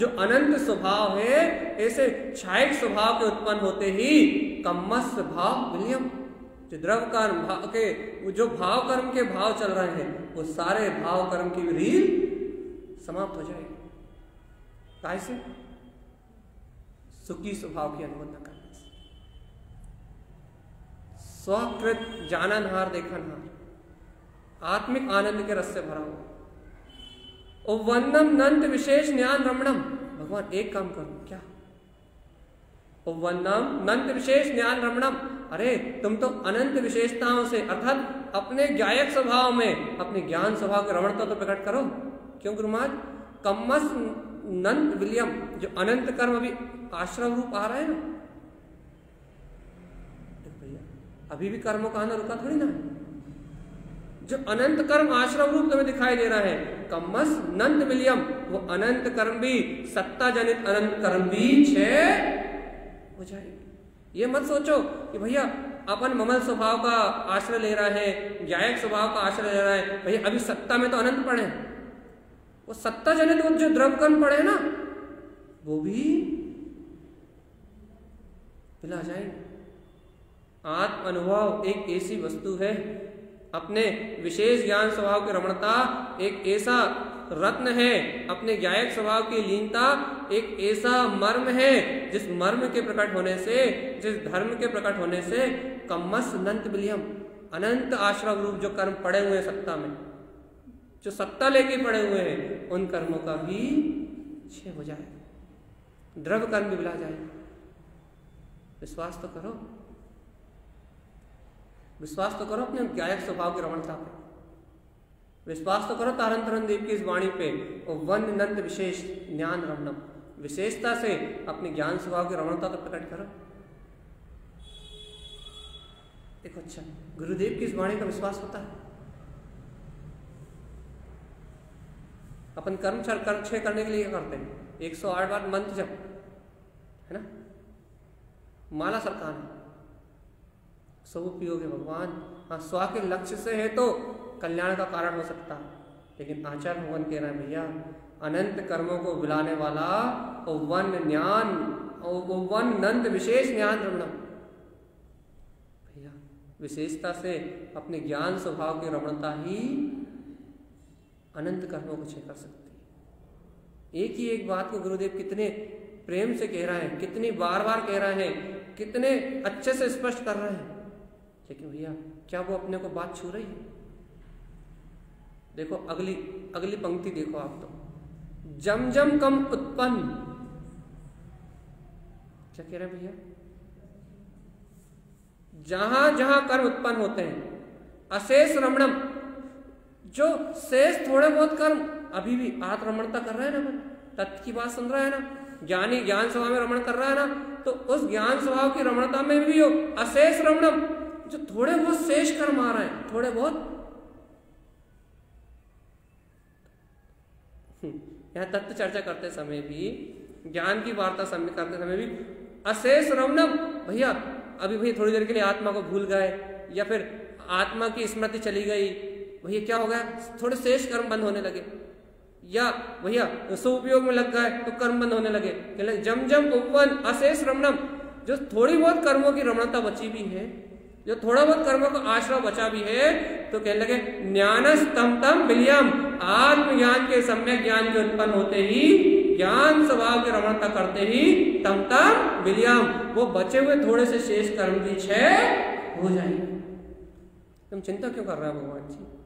जो अनंत स्वभाव है ऐसे छायक स्वभाव के उत्पन्न होते ही कम्मस भाव विलियम। जो द्रव कर्म भाव के जो भाव कर्म के भाव चल रहे हैं वो सारे भाव कर्म की रील समाप्त हो जाएगी। कैसे सुखी स्वभाव की अनुबंध कर स्वकृत जाननहार देखनहार, आत्मिक आनंद के रस से भरा हुआ। वंदम नंद विशेष ज्ञान रमणम, भगवान एक काम करो, क्या? वंदम नंद विशेष ज्ञान रमणम, अरे तुम तो अनंत विशेषताओं से, अर्थात अपने गायक स्वभाव में, अपने ज्ञान स्वभाव की रमणता तो प्रकट करो। क्यों गुरुमाज? कम्मस नंद विलियम, जो अनंत कर्म अभी आश्रम रूप आ रहा है। ना भैया, अभी भी कर्मों का आना रुका थोड़ी ना जो अनंत कर्म आश्रम रूप तुम्हें दिखाई दे रहा है कम्मस नंद विलियम, वो अनंत कर्म भी सत्ता जनित अनंत कर्म भी छे, हो जाएगी। ये मत सोचो कि भैया, अपन ममल स्वभाव का आश्रय ले रहा है गायक स्वभाव का आश्रय ले रहा है, भैया, अभी सत्ता में तो अनंत पड़े वो सत्ता जनित जो द्रव कर्म पड़े ना, वो भी मिला जाएँगे। आत्म अनुभव एक ऐसी वस्तु है, अपने विशेष ज्ञान स्वभाव की रमणता एक ऐसा रत्न है, अपने गायक स्वभाव की लीनता एक ऐसा मर्म है, जिस मर्म के प्रकट होने से, जिस धर्म के प्रकट होने से कमस नंत बिलियम अनंत आश्रम रूप जो कर्म पड़े हुए हैं सत्ता में, जो सत्ता लेके पड़े हुए हैं उन कर्मों का भी छे हो जाए। द्रव कर्म भी बुला जाए। विश्वास तो करो। विश्वास तो करो अपने गायक स्वभाव की रमणता पे। विश्वास तो करो तारन तरन देव की इस वाणी पे। और वन नंद विशेष ज्ञान रमणम। विशेषता से अपने ज्ञान स्वभाव की रमणता तो प्रकट करो। देखो अच्छा गुरुदेव की इस वाणी का विश्वास होता है। अपन कर्म कर्म क्षय करने के लिए क्या करते हैं? एक सौ आठ बार मंत्र जब है ना? माला सरकार है। सदुपयोग है भगवान। हाँ स्व के लक्ष्य से है तो कल्याण का कारण हो सकता लेकिन आचार्य भगवान कह रहे हैं, भैया, अनंत कर्मों को बुलाने वाला वन ज्ञान वन नंद विशेष ज्ञान रमणम। भैया, विशेषता से अपने ज्ञान स्वभाव की रमणता ही अनंत कर्मों को छे कर सकती है। एक ही एक बात को गुरुदेव कितने प्रेम से कह रहे हैं, कितनी बार बार कह रहे हैं, कितने अच्छे से स्पष्ट कर रहे हैं। लेकिन भैया, क्या वो अपने को बात छू रही है? देखो, अगली अगली पंक्ति देखो आप तो। जम जम कम उत्पन्न। क्या कह रहे हैं भैया? जहाँ जहाँ कर्म उत्पन्न होते हैं, अशेष रमणम। जो शेष थोड़े बहुत कर्म अभी भी आत्मरमणता कर रहे हैं ना तत्व की बात सुन रहा है ना ज्ञानी ज्ञान स्वभाव में रमण कर रहा है ना तो उस ज्ञान स्वभाव की रमणता में भी हो अशेष रमणम जो थोड़े बहुत शेष कर्म आ रहे हैं थोड़े बहुत। हम्म, यहाँ तत्व चर्चा करते समय भी ज्ञान की वार्ता समय करते समय भी अशेष रमनम भैया अभी भैया थोड़ी देर के लिए आत्मा को भूल गए या फिर आत्मा की स्मृति चली गई भैया क्या हो गया? थोड़े शेष कर्म बंद होने लगे। या भैया उपयोग में लग गए तो कर्म बंद होने लगे। जम जम उपवन अशेष रमणम। जो थोड़ी बहुत कर्मों की रमणता बची भी है, जो थोड़ा बहुत कर्मों का आश्रय बचा भी है तो कहने लगे ज्ञानस तम तम विलियम। आत्मज्ञान के सम्य ज्ञान के उत्पन्न होते ही, ज्ञान स्वभाव की रमणता करते ही तम तम विलियम। वो बचे हुए थोड़े से शेष कर्म की क्षय हो जाएँगे। तुम चिंता क्यों कर रहे हो, भगवान जी?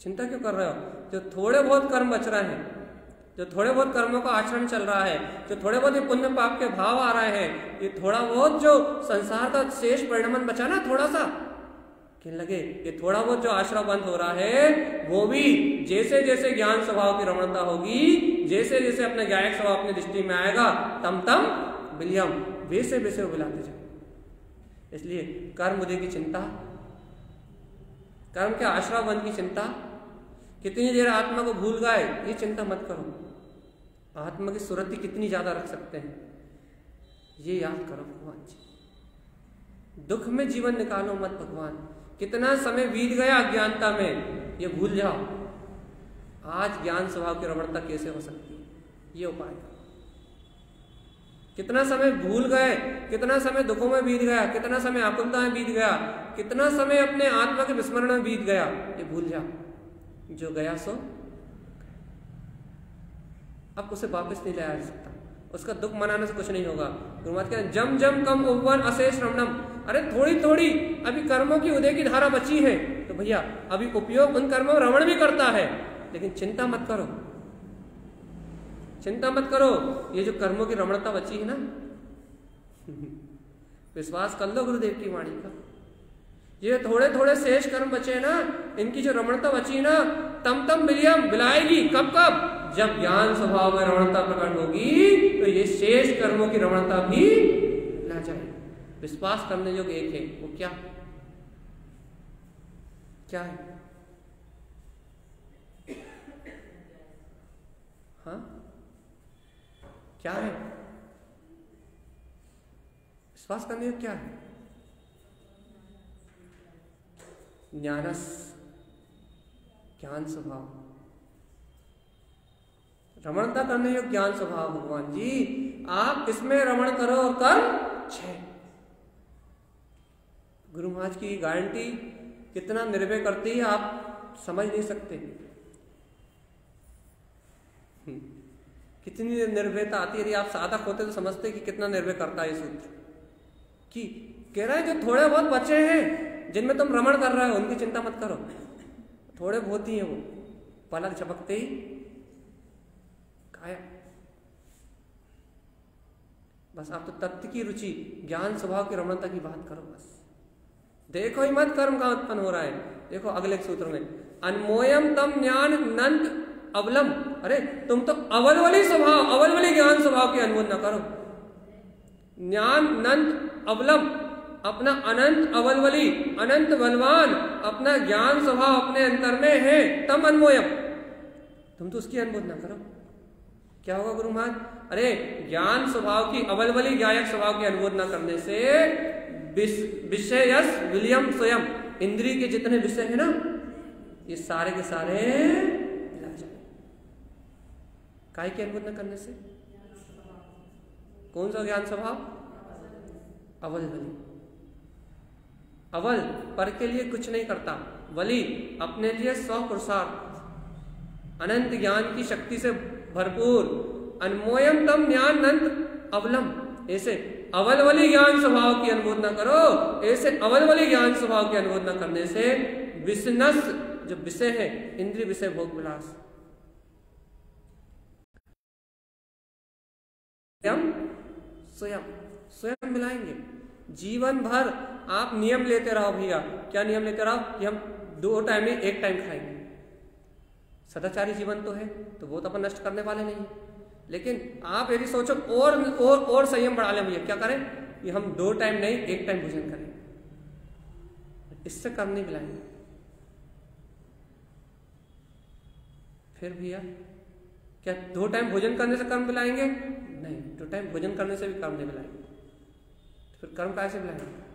चिंता क्यों कर रहे हो? जो थोड़े बहुत कर्म बच रहे हैं, जो थोड़े बहुत कर्मों का आचरण चल रहा है, जो थोड़े बहुत ये पुण्य पाप के भाव आ रहे हैं, ये थोड़ा बहुत जो संसार का शेष परिणाम बचा ना थोड़ा सा कि लगे, ये थोड़ा बहुत जो आश्रय बंद हो रहा है, वो भी जैसे जैसे ज्ञान स्वभाव की रमणता होगी जैसे जैसे अपने गायक स्वभाव अपनी दृष्टि में आएगा तम तम विलियम वैसे वैसे वो बिलाते जाए इसलिए कर्म उदय की चिंता, कर्म के आश्रय बंद की चिंता कितनी देर आत्मा को भूल गए, ये चिंता मत करो। आत्मा की सुरति कितनी ज़्यादा रख सकते हैं, ये याद करो भगवान जी। दुख में जीवन निकालो मत भगवान। कितना समय बीत गया अज्ञानता में, ये भूल जाओ। आज ज्ञान स्वभाव की रमणता कैसे हो सकती है? ये उपाय कितना समय भूल गए, कितना समय दुखों में बीत गया, कितना समय आकुलता में बीत गया, कितना समय अपने आत्मा के विस्मरण में बीत गया, ये भूल जाओ। जो गया सो, अब उसे वापस नहीं लाया जा सकता। उसका दुख मनाने से कुछ नहीं होगा। गुरुमात कहते जम जम, कम, उवन अशेष रमणम अरे थोड़ी थोड़ी अभी कर्मों की उदय की धारा बची है। तो भैया, अभी उपयोग उन कर्मों में रमण भी करता है। लेकिन चिंता मत करो। चिंता मत करो। ये जो कर्मों की रमणता बची है ना, विश्वास कर लो गुरुदेव की वाणी का। ये थोड़े थोड़े शेष कर्म बचे ना, इनकी जो रमणता बची ना, तम तम विलियम बिलाएगी, कब कब? जब ज्ञान स्वभाव में रमणता प्रकट होगी तो ये शेष कर्मों की रमणता भी ला जाए। विश्वास करने जो एक है, वो क्या? क्या है? हाँ? क्या है? विश्वास करने योग क्या है? ज्ञानस ज्ञान स्वभाव रमणता करने योग्य ज्ञान स्वभाव भगवान जी। आप इसमें रमण करो और कर छे। गुरु महाराज की गारंटी कितना निर्भय करती है, आप समझ नहीं सकते। कितनी निर्भयता आती है, यदि आप साधक होते तो समझते कि कितना निर्भय करता है सूत्र। कि कह रहा है जो थोड़े बहुत बचे हैं जिनमें तुम रमण कर रहे हो, उनकी चिंता मत करो। थोड़े बहुत ही है वो। पलक झपकते ही काया बस आप तो तत्व की रुचि, ज्ञान स्वभाव की रमणता की बात करो बस। देखो ही मत कर्म का उत्पन्न हो रहा है। देखो अगले सूत्र में, अनमोयम तम ज्ञान नंद अवलम। अरे, तुम तो अवलवली स्वभाव अवलवली ज्ञान स्वभाव की अनुमोद न करो। ज्ञान नंद अवलम। अपना अनंत अवलवली, अनंत बलवान अपना ज्ञान स्वभाव अपने अंतर में है, तम अनमोयम तुम तो उसकी अनुभूत ना करो। क्या होगा गुरु महाराज? अरे, ज्ञान स्वभाव की अवलवली गायक स्वभाव की अनुभूत ना करने से विषय विलियम स्वयं। इंद्री के जितने विषय है ना, ये सारे के सारे काय की अनुभूत न करने से? कौन सा ज्ञान स्वभाव? अवलवली। अवल पर के लिए कुछ नहीं करता। वली, अपने लिए स्व पुरुषार्थ। अनंत ज्ञान की शक्ति से भरपूर। अनमोयम तम ज्ञान नंत अवलम। ऐसे अवल वली ज्ञान स्वभाव की अनुमोद न करो। ऐसे अवल वली ज्ञान स्वभाव की अनुमोद न करने से विष्णस, जो विषय है, इंद्रिय विषय भोग विलास। स्वयं। स्वयं मिलाएँगे। जीवन भर आप नियम लेते रहो भैया। क्या नियम लेते रहो कि हम दो टाइम में एक टाइम खाएँगे? सदाचारी जीवन तो है तो वो तो अपन नष्ट करने वाले नहीं लेकिन आप यदि सोचो, और और और संयम बढ़ा लें भैया, क्या करें? कि हम दो टाइम नहीं, एक टाइम भोजन करें। इससे कर्म नहीं मिलाएँगे। फिर भैया, क्या दो टाइम भोजन करने से कर्म मिलाएँगे? नहीं, दो टाइम भोजन करने से भी कर्म नहीं मिलाएँगे। फिर कर्म कैसे मिलाएँगे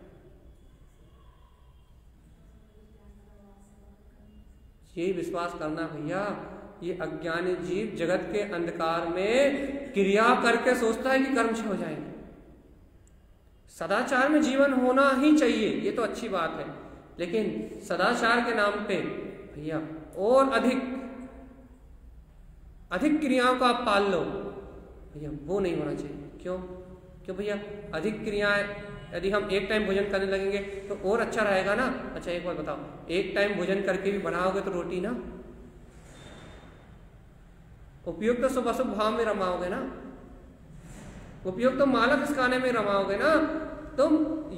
यही विश्वास करना भैया, ये अज्ञानी जीव जगत के अंधकार में क्रिया करके सोचता है कि कर्म हो जाएँगे। सदाचार में जीवन होना ही चाहिए, ये तो अच्छी बात है। लेकिन सदाचार के नाम पे भैया, और अधिक अधिक क्रियाओं को आप पाल लो, भैया, वो नहीं होना चाहिए। क्यों? क्यों भैया अधिक क्रियाएँ, यदि हम एक टाइम भोजन करने लगेंगे तो और अच्छा रहेगा ना? अच्छा एक बार बताओ। एक टाइम भोजन करके भी बनाओगे तो रोटी ना? उपयोग तो शुभ अशुभ भाव में रमाओगे ना? उपयोग तो मालक इस खाने में रमाओगे ना? तुम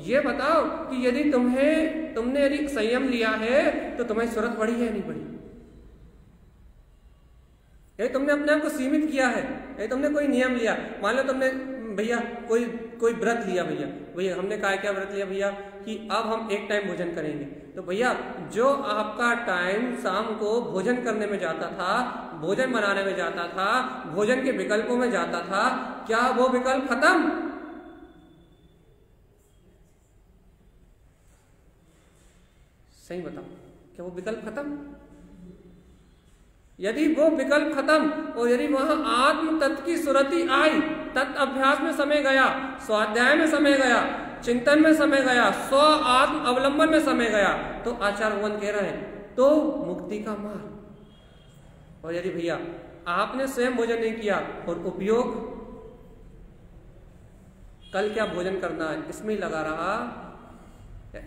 ये बताओ कि यदि तुम्हें, तुमने यदि संयम लिया है तो तुम्हें सूरत बढ़ी है नहीं बढ़ी? यदि तुमने अपने आप को सीमित किया है, यदि तुमने कोई नियम लिया, मान लो तुमने भैया, कोई कोई व्रत लिया भैया? भैया, हमने कहा क्या व्रत लिया भैया? कि अब हम एक टाइम भोजन करेंगे। तो भैया, जो आपका टाइम शाम को भोजन करने में जाता था, भोजन बनाने में जाता था, भोजन के विकल्पों में जाता था, क्या वो विकल्प खत्म? सही बताओ, क्या वो विकल्प खत्म? यदि वो विकल्प खत्म और यदि वहाँ आत्म तत्व की सुरति आई, तत् अभ्यास में समय गया, स्वाध्याय में समय गया, चिंतन में समय गया, स्व आत्म अवलंबन में समय गया तो आचार्य भगवान कह रहे हैं तो मुक्ति का मार्ग। और यदि भैया, आपने स्वयं भोजन नहीं किया और उपयोग, कल क्या भोजन करना है? इसमें ही लगा रहा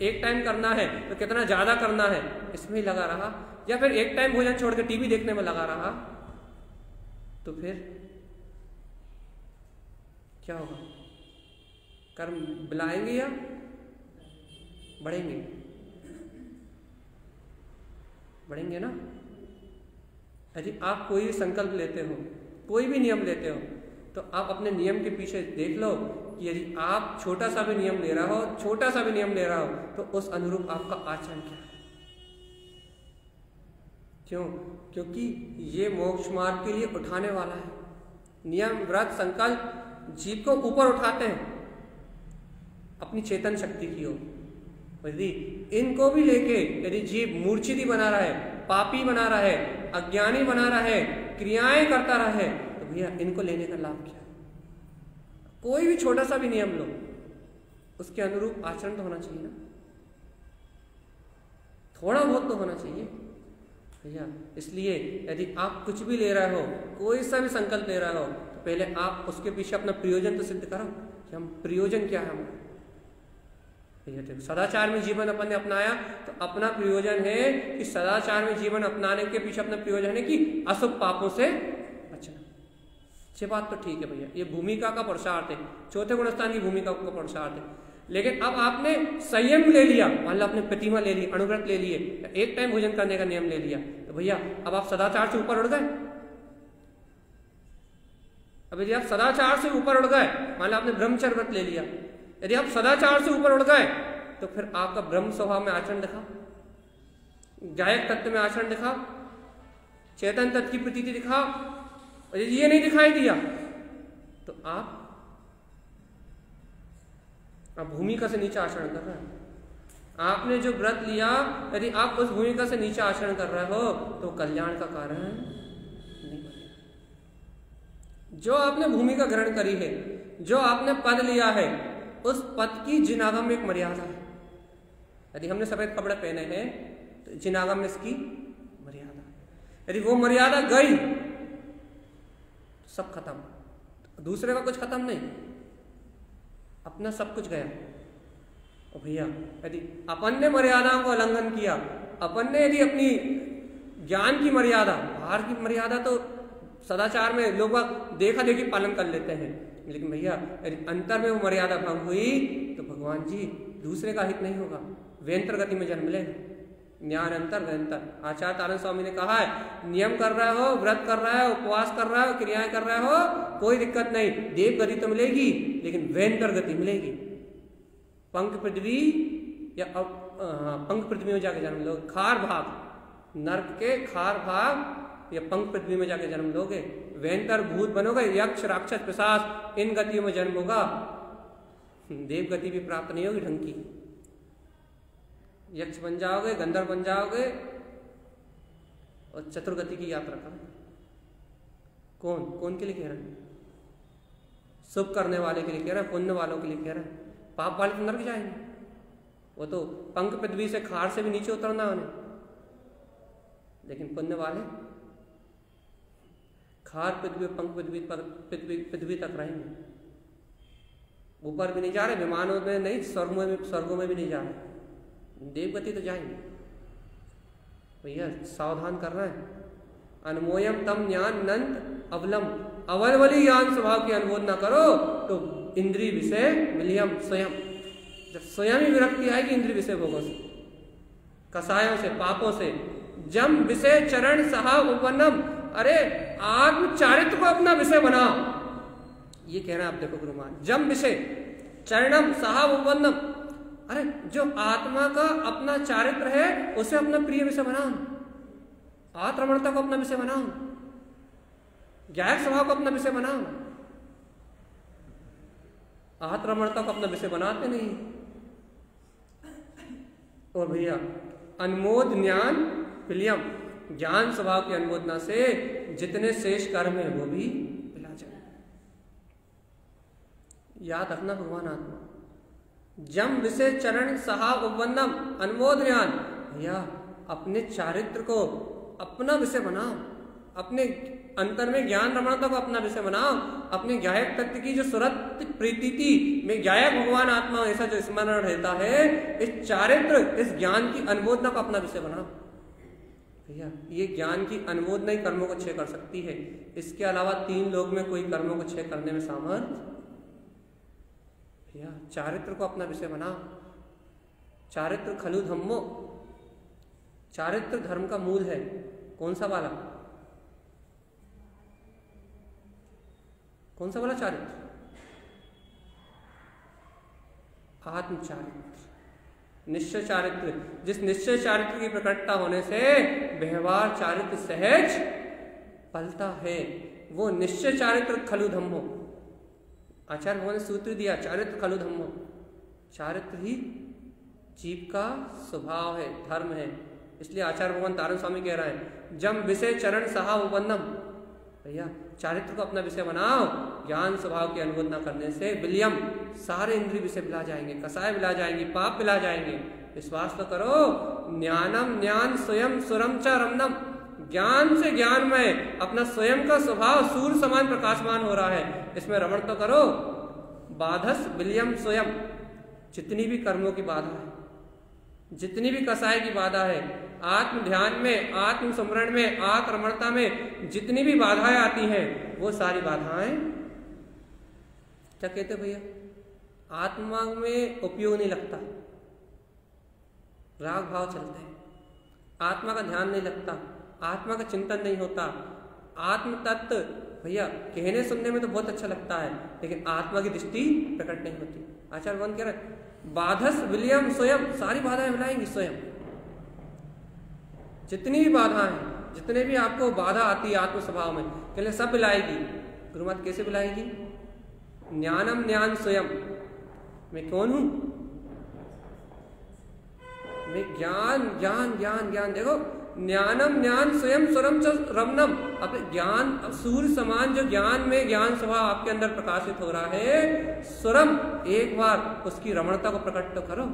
एक टाइम करना है तो कितना ज़्यादा करना है? इसमें ही लगा रहा या फिर एक टाइम भोजन छोड़ के टीवी देखने में लगा रहा तो फिर क्या होगा? कर्म बिलाएँगे या बढ़ेंगे? बढ़ेंगे ना? यदि आप कोई भी संकल्प लेते हो, कोई भी नियम लेते हो तो आप अपने नियम के पीछे देख लो कि यदि आप छोटा सा भी नियम ले रहा हो, छोटा सा भी नियम ले रहा हो तो उस अनुरूप आपका आचरण क्या है? क्यों? क्योंकि ये मोक्ष मार्ग के लिए उठाने वाला है। नियम, व्रत, संकल्प जीव को ऊपर उठाते हैं। अपनी चेतन शक्ति की ओर। यदि इनको भी लेके यदि जीव मूर्छित बना रहा है पापी बना रहा है अज्ञानी बना रहा है क्रियाएँ करता रहा है तो भैया इनको लेने का लाभ क्या कोई भी छोटा सा भी नियम लो, उसके अनुरूप आचरण तो होना चाहिए ना। थोड़ा बहुत तो होना चाहिए। भैया, इसलिए यदि आप कुछ भी ले रहे हो, कोई सा भी संकल्प ले रहे हो तो पहले आप उसके पीछे अपना प्रयोजन तो सिद्ध करो कि हम प्रयोजन क्या है हमारा। सदाचार में जीवन अपन ने अपनाया तो अपना प्रयोजन है कि सदाचार में जीवन अपनाने के पीछे अपना प्रयोजन है कि अशुभ पापों से बचना। ये बात तो ठीक है भैया, ये भूमिका का पुरुषार्थ है, चौथे गुणस्थान की भूमिका का पुरुषार्थ है। लेकिन अब आपने संयम ले लिया, मान लो आपने प्रतिमा ले ली, अनुव्रत ले लिए, एक टाइम भोजन करने का नियम ले लिया तो भैया, अब आप सदाचार से ऊपर उड़ गए। अब यदि आप सदाचार से ऊपर उड़ गए, मान लो आपने ब्रह्मचर्य व्रत ले लिया, यदि आप सदाचार से ऊपर उड़ गए तो फिर आपका ब्रह्म स्वभाव में आचरण दिखा, गायक तत्व में आचरण दिखा, चेतन तत्व की प्रतीति दिखा यदि ये नहीं दिखाई दिया तो आप आप भूमिका से नीचे आचरण कर रहे हैं। आपने जो व्रत लिया, यदि आप उस भूमिका से नीचे आचरण कर रहे हो तो कल्याण का कारण नहीं जो आपने भूमिका ग्रहण करी है, जो आपने पद लिया है, उस पद की जिनागम में एक मर्यादा है। यदि हमने सफ़ेद कपड़े पहने हैं तो जिनागम में इसकी मर्यादा यदि वो मर्यादा गई तो सब खत्म। दूसरे का कुछ खत्म नहीं। अपना सब कुछ गया। और भैया, यदि अपन ने मर्यादाओं का उल्लंघन किया, अपन ने यदि अपनी ज्ञान की मर्यादा, बाहर की मर्यादा तो सदाचार में लोग देखा देखी पालन कर लेते हैं। लेकिन भैया, यदि अंतर में वो मर्यादा भंग हुई तो भगवान जी दूसरे का हित नहीं होगा। वे गति में जन्म लेगा ज्ञान अंतर व्यंतर आचार्य तारण स्वामी ने कहा है, नियम कर रहे हो, व्रत कर रहे हो, उपवास कर रहे हो, क्रियाएँ कर रहे हो, कोई दिक्कत नहीं। देव गति तो मिलेगी, लेकिन व्यंतर गति मिलेगी। पंख पृथ्वी या पंख पृथ्वी में जाके जन्म लो खार भाग, नर्क के खार भाग या पंख पृथ्वी में जाके जन्म लोगे। व्यंतर भूत बनोगे, यक्ष, राक्षस प्रसाद इन गतियों में जन्म होगा। देव गति भी प्राप्त नहीं होगी ढंग की। यक्ष बन जाओगे, गंधर्व बन जाओगे, और चतुर्गति की यात्रा करें। कौन? कौन के लिए कह रहे हैं? शुभ करने वाले के लिए कह रहे हैं, पुण्य वालों के लिए कह रहे हैं। पाप वाले तो नरक जाएँगे। वो तो पंख पृथ्वी से खार से भी नीचे उतरना उन्हें। लेकिन पुण्य वाले? खार पृथ्वी पंख पृथ्वी पृथ्वी पृथ्वी तक रहेंगे। ऊपर भी नहीं जा रहे, विमानों में नहीं, स्वर्गों में स्वर्गों में भी नहीं जा रहे। देवगति तो जाएँगे। भैया, सावधान करना है। अनमोयम तम ज्ञान नंद अवलम। अवलवली ज्ञान स्वभाव की अनुमोद ना करो तो इंद्री विषय विलियम स्वयं। जब स्वयं ही विरक्ति आएगी इंद्री विषय भोगों से, कसायों से, पापों से। जम विषय चरण सहा उपन्नम अरे आत्म चारित्र को अपना विषय बनाओ। ये कह हैं आप देखो गुरुमान। जम विषय चरणम सहा उपन्नम अरे, जो आत्मा का अपना चारित्र है, उसे अपना प्रिय विषय बनाओ आत्रमणता को अपना विषय बनाओ ज्ञायक स्वभाव को अपना विषय बनाओ आत्रमणता को अपना विषय बनाते नहीं। और भैया, अनमोद ज्ञान, विलियम, ज्ञान स्वभाव की अनुमोदना से जितने शेष कर्म है, वो भी मिला जाए याद रखना भगवान आत्मा। जम विषय चरण सहा उपन्नम अनुमोद ज्ञान। भैया, अपने चारित्र को अपना विषय बनाओ। अपने अंतर में ज्ञान रमणता को अपना विषय बनाओ। अपने गायक तत्व की जो सुरत प्रीति में गायक भगवान आत्मा ऐसा जो स्मरण रहता है, इस चारित्र, इस ज्ञान की अनुमोदना को अपना विषय बनाओ। भैया, ये ज्ञान की अनुमोदना ही कर्मों को छह कर सकती है। इसके अलावा तीन लोग में कोई कर्मों को छह करने में सामर्थ भैया चारित्र को अपना विषय बनाओ चारित्र खलु धम्मो। चारित्र धर्म का मूल है। कौन सा वाला? कौन सा वाला चारित्र? आत्मचारित्र। निश्चय चारित्र। जिस निश्चय चारित्र की प्रकटता होने से व्यवहार चारित्र सहज पलता है। वो निश्चय चारित्र खलु धम्मो। आचार्य भगवान ने सूत्र दिया, चारित्र खलु धम्मो। चारित्र ही जीव का स्वभाव है, धर्म है। इसलिए आचार्य भगवान तारण स्वामी कह रहे हैं, जम विषय चरण सहा उपन्नम भैया, चारित्र को अपना विषय बनाओ, ज्ञान स्वभाव की अनुमोदना करने से विलियम, सारे इंद्रिय विषय मिला जाएँगे, कसाय मिला जाएँगे, पाप मिला जाएँगे। विश्वास तो करो, ज्ञानम ज्ञान स्वयं सुरम च रमनम। ज्ञान से ज्ञान में अपना स्वयं का स्वभाव सूर्य समान प्रकाशमान हो रहा है। इसमें रमण तो करो। बाधस विलियम स्वयं। जितनी भी कर्मों की बाधा है, जितनी भी कसाय की बाधा है, आत्म ध्यान में, आत्म स्मरण में, आक्रमणता में जितनी भी बाधाएँ आती हैं, वो सारी बाधाएँ। क्या कहते भैया? आत्मा में उपयोग नहीं लगता। राग भाव चलते हैं। आत्मा का ध्यान नहीं लगता। आत्मा का चिंतन नहीं होता। आत्म तत्व भैया, कहने सुनने में तो बहुत अच्छा लगता है, लेकिन आत्मा की दृष्टि प्रकट नहीं होती। आचार्य वन कह रहे बाधस विलियम स्वयं, सारी बाधाएँ मिलाएँगी स्वयं। जितनी भी बाधा है, जितने भी आपको बाधा आती है आत्म स्वभाव में के सब बुलाएगी गुरुमत कैसे बुलाएगी? ज्ञानम ज्ञान स्वयं। मैं कौन हूँ? मैं ज्ञान ज्ञान ज्ञान ज्ञान। देखो ज्ञानम ज्ञान स्वयं स्वरम च रमनम। अब ज्ञान सूर्य समान जो ज्ञान में ज्ञान स्वभाव आपके अंदर प्रकाशित हो रहा है, स्वरम, एक बार उसकी रमणता को प्रकट तो करो।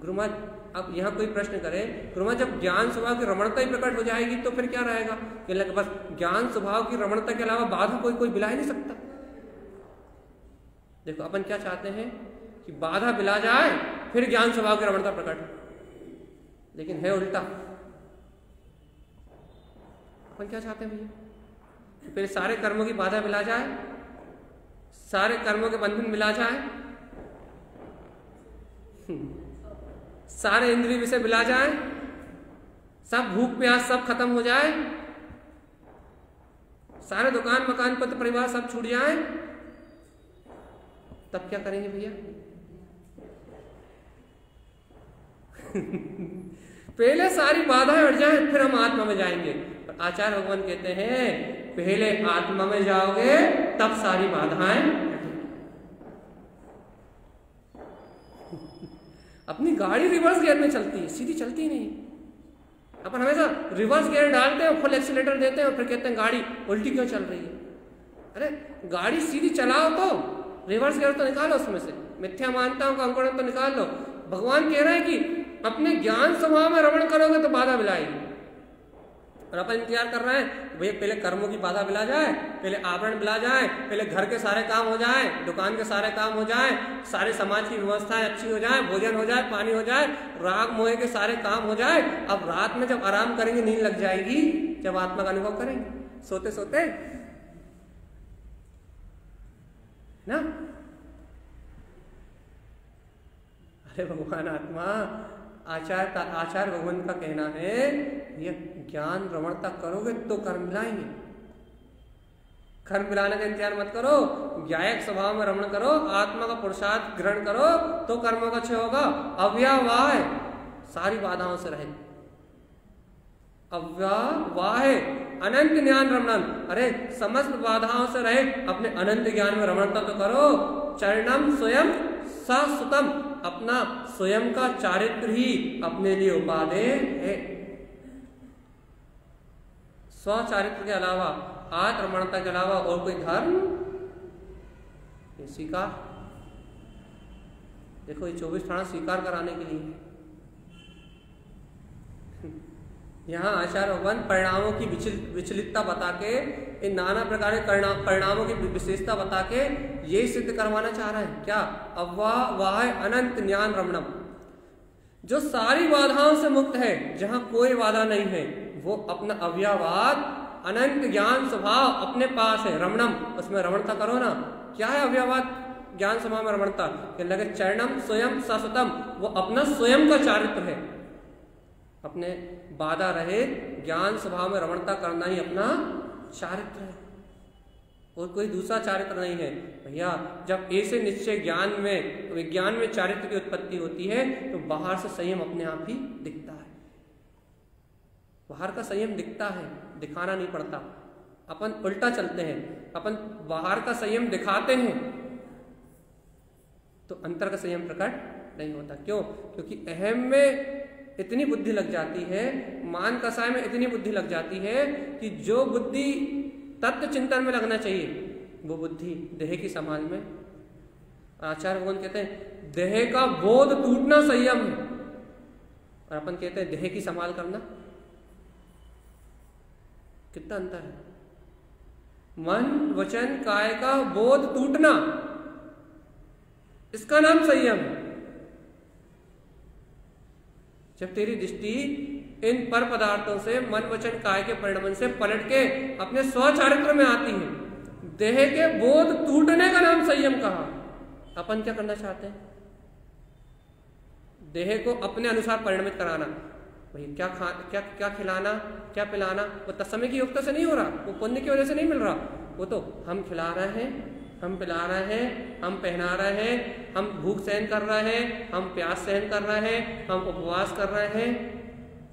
गुरुमत अब यहाँ कोई प्रश्न करे गुरुमा जब ज्ञान स्वभाव की रमणता ही प्रकट हो जाएगी तो फिर क्या रहेगा? कि बस ज्ञान स्वभाव की रमणता के अलावा बाधा कोई कोई बिला ही नहीं सकता। देखो, अपन क्या चाहते हैं कि बाधा बिला जाए, फिर ज्ञान स्वभाव की रमणता प्रकट लेकिन है उल्टा अपन क्या चाहते हैं भैया फिर सारे कर्मों की बाधा मिला जाए, सारे कर्मों के बंधन मिला जाए हम्म। सारे इंद्रिय विषय मिला जाए, सब भूख प्यास सब खत्म हो जाए, सारे दुकान मकान पत्र परिवार सब छूट जाए, तब क्या करेंगे भैया पहले सारी बाधाएँ हट जाए, फिर हम आत्मा में जाएँगे। आचार्य भगवान कहते हैं, पहले आत्मा में जाओगे, तब सारी बाधाएँ अपनी गाड़ी रिवर्स गियर में चलती है, सीधी चलती नहीं। अपन हमेशा रिवर्स गियर डालते हैं फुल एक्सीटर देते हैं, और फिर कहते हैं, गाड़ी उल्टी क्यों चल रही है? अरे, गाड़ी सीधी चलाओ तो रिवर्स गियर तो निकालो उसमें से। मिथ्या मानता हूँ अंकुरण तो निकाल लो। भगवान कह रहे हैं कि अपने ज्ञान स्वभाव में रमण करोगे तो बाधा मिलाएगी। और अपन इंतज़ार कर रहे हैं भैया पहले कर्मों की बाधा मिला जाए, पहले आवरण मिला जाए, पहले घर के सारे काम हो जाए, दुकान के सारे काम हो जाए, सारे समाज की व्यवस्थाएँ अच्छी हो जाए, भोजन हो जाए, पानी हो जाए, राग मोहे के सारे काम हो जाए, अब रात में जब आराम करेंगे, नींद लग जाएगी, जब आत्मा का अनुभव करेंगे। सोते सोते ना? अरे भगवान आत्मा आचार्य आचार्य भगवान का कहना है, ये ज्ञान भ्रमणता करोगे तो कर्म मिलाएँगे। कर्म मिलाने का इंतज़ार मत करो ज्ञायक स्वभाव में रमण करो, आत्मा का पुरुषार्थ ग्रहण करो तो कर्मों का क्षय होगा। अव्यावाह सारी बाधाओं से रहे अव्यावाह अनंत ज्ञान रमणन अरे, समस्त बाधाओं से रहे, अपने अनंत ज्ञान में रमणता तो करो। चरणम स्वयं ससुतम। अपना स्वयं का चारित्र ही अपने लिए उपादेय है। स्वचारित्र के अलावा आत्मणता के अलावा और कोई धर्म? स्वीकार। देखो, ये चौबीस थाना स्वीकार कराने के लिए। यहाँ आचार्य भगवान परिणामों की विचल, विचलितता बता के इन नाना प्रकार के परिणामों की विशेषता बता के ये सिद्ध करवाना चाह रहे हैं। क्या? अव्वाह वाह अनंत ज्ञान रमणम। जो सारी बाधाओं से मुक्त है, जहाँ कोई बाधा नहीं है, वो अपना अव्यवाद, अनंत ज्ञान स्वभाव अपने पास है। रमणम, उसमें रमणता करो ना। क्या है अव्यवाद? ज्ञान स्वभाव में रमणता। लगे चरणम, स्वयं ससतम वो अपना स्वयं का चारित्र है। अपने बाधा रहे, ज्ञान स्वभाव में रमणता करना ही अपना चारित्र है। और कोई दूसरा चारित्र नहीं है। भैया, जब ऐसे निश्चय ज्ञान में, विज्ञान में चारित्र की उत्पत्ति होती है तो बाहर से संयम अपने आप ही दिखता है। बाहर का संयम दिखता है, दिखाना नहीं पड़ता। अपन उल्टा चलते हैं। अपन बाहर का संयम दिखाते हैं तो अंतर का संयम प्रकट नहीं होता। क्यों? क्योंकि अहम में इतनी बुद्धि लग जाती है, मान कसाय में इतनी बुद्धि लग जाती है कि जो बुद्धि तत्व चिंतन में लगना चाहिए, वो बुद्धि देह की समाज में। आचार्य भगवान कहते हैं, देह का बोध टूटना संयम है। और अपन कहते हैं, देह की संभाल करना। कितना अंतर है। मन, वचन, काय का बोध टूटना, इसका नाम संयम। है जब तेरी दृष्टि इन पर पदार्थों से, मन, वचन, काय के परिणमन से पलट के अपने स्वचारित्र में आती है, देह के बोध टूटने का नाम संयम कहा अपन क्या करना चाहते हैं? देह को अपने अनुसार परिणमित कराना भाई क्या खा, क्या क्या खिलाना, क्या पिलाना, वो तत्समय की युक्त से नहीं हो रहा, वो पुण्य की वजह से नहीं मिल रहा, वो तो हम खिला रहे हैं हम पिला रहे हैं हम पहना रहे हैं हम भूख सहन कर रहे हैं हम प्यास सहन कर रहे हैं हम उपवास कर रहे हैं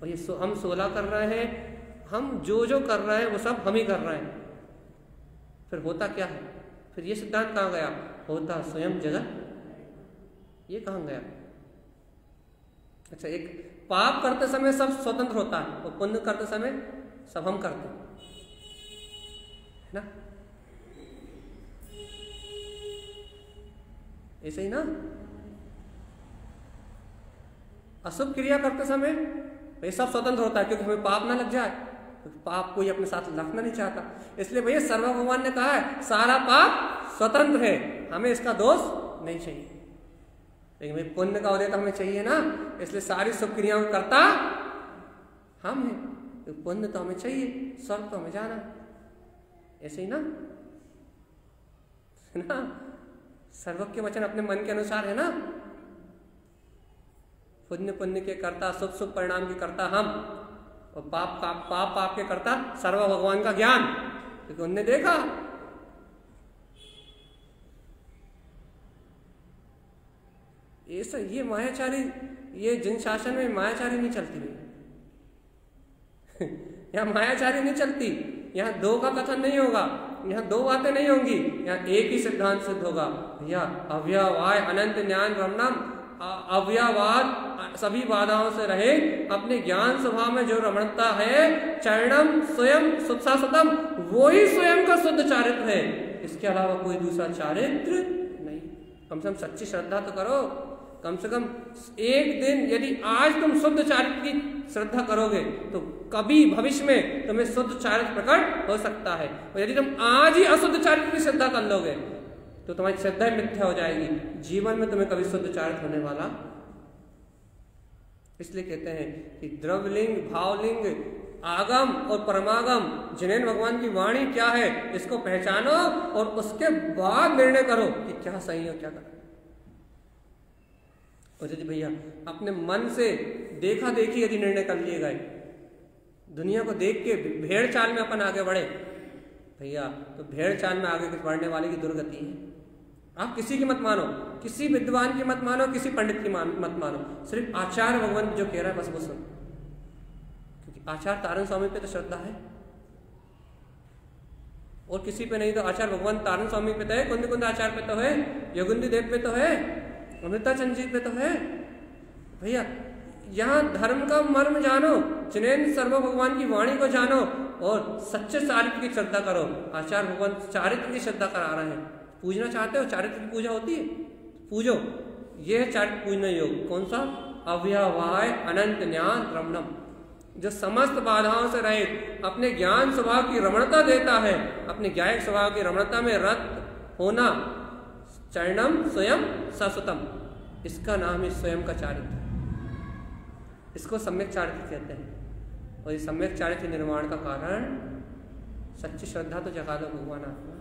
और ये सो, हम सोलह कर रहे हैं हम जो जो कर रहे हैं वो सब हम ही कर रहे हैं। फिर होता क्या है? फिर ये सिद्धांत कहाँ गया? होता स्वयं जगत। ये कहाँ गया? अच्छा एक पाप करते समय सब स्वतंत्र होता है और पुण्य करते समय सब हम करते हैं ना? ऐसे ही ना। अशुभ क्रिया करते समय ये सब स्वतंत्र होता है, क्योंकि हमें पाप ना लग जाए तो पाप कोई अपने साथ रखना नहीं चाहता। इसलिए भैया सर्व भगवान ने कहा है, सारा पाप स्वतंत्र है, हमें इसका दोष नहीं चाहिए। लेकिन भाई पुण्य का उदय तो हमें चाहिए ना, इसलिए सारी शुभ क्रियाओं करता हम हैं। तो पुण्य तो हमें चाहिए, स्वर्ग तो हमें जाना। ऐसे ही ना। ना सर्वज्ञ वचन अपने मन के अनुसार है ना? पुण्य पुण्य के करता, शुभ शुभ परिणाम के करता हम। और पाप का, पाप पाप के करता सर्व भगवान का ज्ञान। क्योंकि उनने देखा। ऐसा ये मायाचारी, ये जिन शासन में मायाचारी नहीं चलती। यहाँ मायाचारी नहीं चलती। यहाँ दो का कथन नहीं होगा। यहाँ दो बातें नहीं होंगी। यहाँ एक ही सिद्धांत सिद्ध होगा। भैया, अव्यवाय अनंत ज्ञान रमनम अव्यवाद सभी बाधाओं से रहे, अपने ज्ञान स्वभाव में जो रमणता है, चरणम स्वयं सुतम वो ही स्वयं का शुद्ध चारित्र है। इसके अलावा कोई दूसरा चारित्र नहीं। कम से कम सच्ची श्रद्धा तो करो। कम से कम एक दिन यदि आज तुम शुद्ध चारित्र की श्रद्धा करोगे तो कभी भविष्य में तुम्हें शुद्ध चारित्र प्रकट हो सकता है। और यदि तुम आज ही अशुद्ध चारित्र की श्रद्धा कर लोगे तो तुम्हारी श्रद्धा मिथ्या हो जाएगी। जीवन में तुम्हें कभी शुद्ध चारित्र होने वाला इसलिए कहते हैं कि द्रवलिंग भावलिंग, आगम और परमागम जिनेन भगवान की वाणी क्या है, इसको पहचानो और उसके बाद निर्णय करो कि क्या सही हो क्या कर और यदि भैया, अपने मन से देखा देखी यदि निर्णय कर लिए गए, दुनिया को देख के भेड़ चाल में अपन आगे बढ़े। भैया तो भेड़ चाल में आगे बढ़ने वाले की दुर्गति है। आप किसी की मत मानो, किसी विद्वान की मत मानो, किसी पंडित की मत मानो। सिर्फ़ आचार्य भगवान जो कह रहा है, बस वो सुन। क्योंकि आचार्य तारण स्वामी पे तो श्रद्धा है। और किसी पे नहीं तो आचार्य भगवान तारण स्वामी पे तो है, कुंद कुंद आचार्य पे तो है, योगुंदी देव पे तो है। अमृता जी पे तो है। भैया, यहाँ धर्म का मर्म जानो जिनेन्द्र सर्व भगवान की वाणी को जानो और सच्चे चारित्र की श्रद्धा करो। आचार्य भगवान चारित्र की श्रद्धा करा रहे हैं। पूजना चाहते हो? चारित्र की पूजा होती है? पूजो। ये है चारित्र पूजना योग। कौन सा? अव्यवाय अनंत ज्ञान रमणम। जो समस्त बाधाओं से रहित, अपने ज्ञान स्वभाव की रमणता देता है, अपने ज्ञायक स्वभाव की रमणता में रत होना चरणम स्वयं ससुतम इसका नाम ही स्वयं का चारित्र। इसको सम्यक चारित्र कहते हैं। और ये सम्यक चारित्र निर्माण का कारण, सच्ची श्रद्धा तो जगा दो भगवान आत्मा।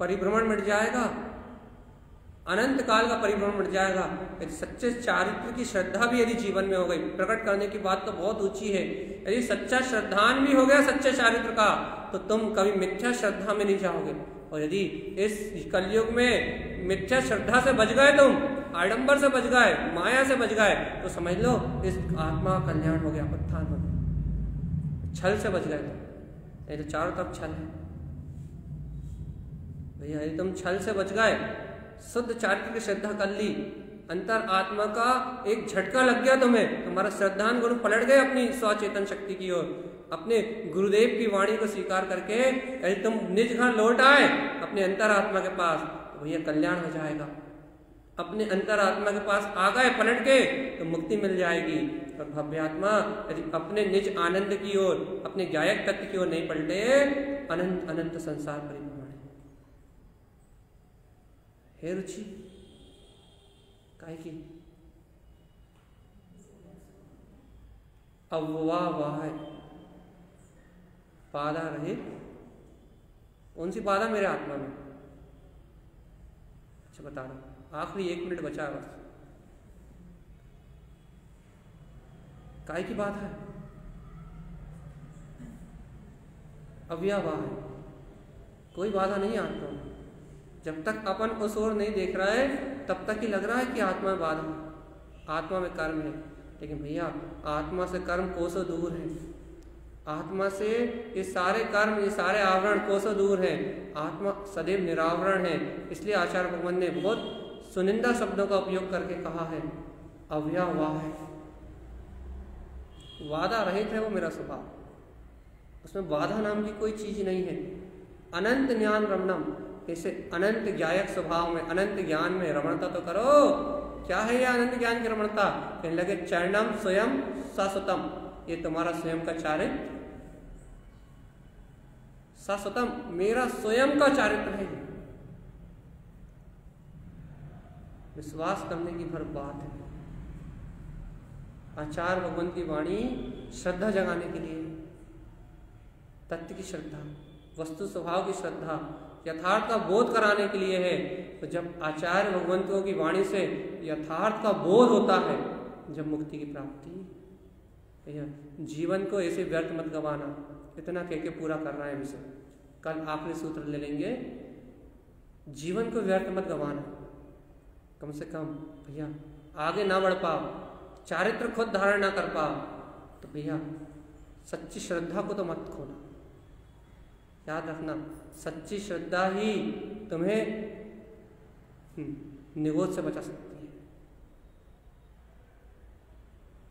परिभ्रमण मिट जाएगा। अनंत काल का परिभ्रमण मिट जाएगा। यदि सच्चे चारित्र की श्रद्धा भी यदि जीवन में हो गई, प्रकट करने की बात तो बहुत ऊँची है। यदि सच्चा श्रद्धान भी हो गया सच्चे चारित्र का तो तुम कभी मिथ्या श्रद्धा में नहीं जाओगे। और यदि इस कलयुग में मिथ्या श्रद्धा से बच गए तुम, आडंबर से बच गए, माया से बच गए तो समझ लो इस आत्मा का कल्याण हो गया, उत्थान हो गया। छल से बच गए तुम। नहीं तो चारों तरफ़ छल है। भैया, यदि तुम छल से बच गए, शुद्ध चारित्र की श्रद्धा कर ली, अंतर आत्मा का एक झटका लग गया तुम्हें, तुम्हारा श्रद्धान गुण पलट गए अपनी स्वचेतन शक्ति की ओर। अपने गुरुदेव की वाणी को स्वीकार करके यदि तुम निज घर लौट आए अपने अंतर आत्मा के पास तो भैया कल्याण हो जाएगा। अपने अंतर आत्मा के पास आ गए पलट के तो मुक्ति मिल जाएगी। और भव्य आत्मा यदि अपने निज आनंद की ओर, अपने गायक तत्व की ओर नहीं पलटे, अनंत अनंत संसार परिभ्रमण है। रुचि काय की? अव्वाह बाधा रहे, कौन सी बाधा मेरे आत्मा में? अच्छा बता रहा आखिरी एक मिनट बचा बस। काय की बात है? अव्यावाह है। कोई बाधा नहीं आत्मा में। जब तक अपन उस ओर नहीं देख रहा है, तब तक ही लग रहा है कि आत्मा में बाधा आत्मा में कर्म है। लेकिन भैया, आत्मा से कर्म कोसों दूर है। आत्मा से ये सारे कर्म, ये सारे आवरण कोसों दूर है। आत्मा सदैव निरावरण है। इसलिए आचार्य भगवान ने बहुत सुनिंदा शब्दों का उपयोग करके कहा है अव्यवाह है। वादा रहित है वो मेरा स्वभाव। उसमें बाधा नाम की कोई चीज़ नहीं है। अनंत ज्ञान रमणम। इसे अनंत ज्ञायक स्वभाव में, अनंत ज्ञान में रमणता तो करो। क्या है यह अनंत ज्ञान की रमणता? कहने लगे, चरणम स्वयं शाश्वतम। ये तुम्हारा स्वयं का चारित्र शाश्वतम, मेरा स्वयं का चारित्र है। विश्वास करने की भर बात है। आचार भगवान की वाणी श्रद्धा जगाने के लिए, तत्व की श्रद्धा, वस्तु स्वभाव की श्रद्धा, यथार्थ का बोध कराने के लिए है। तो जब आचार्य भगवंतों की वाणी से यथार्थ का बोध होता है, जब मुक्ति की प्राप्ति जीवन को ऐसे व्यर्थ मत गवाना। इतना कह के पूरा रहा है विषय कल आखिरी सूत्र ले लेंगे जीवन को व्यर्थ मत गवाना। कम से कम भैया आगे ना बढ़ पाओ चारित्र खुद धारण ना कर पाओ तो भैया सच्ची श्रद्धा को तो मत खोना। याद रखना सच्ची श्रद्धा ही तुम्हें हम्म, निगोद से बचा सकती है।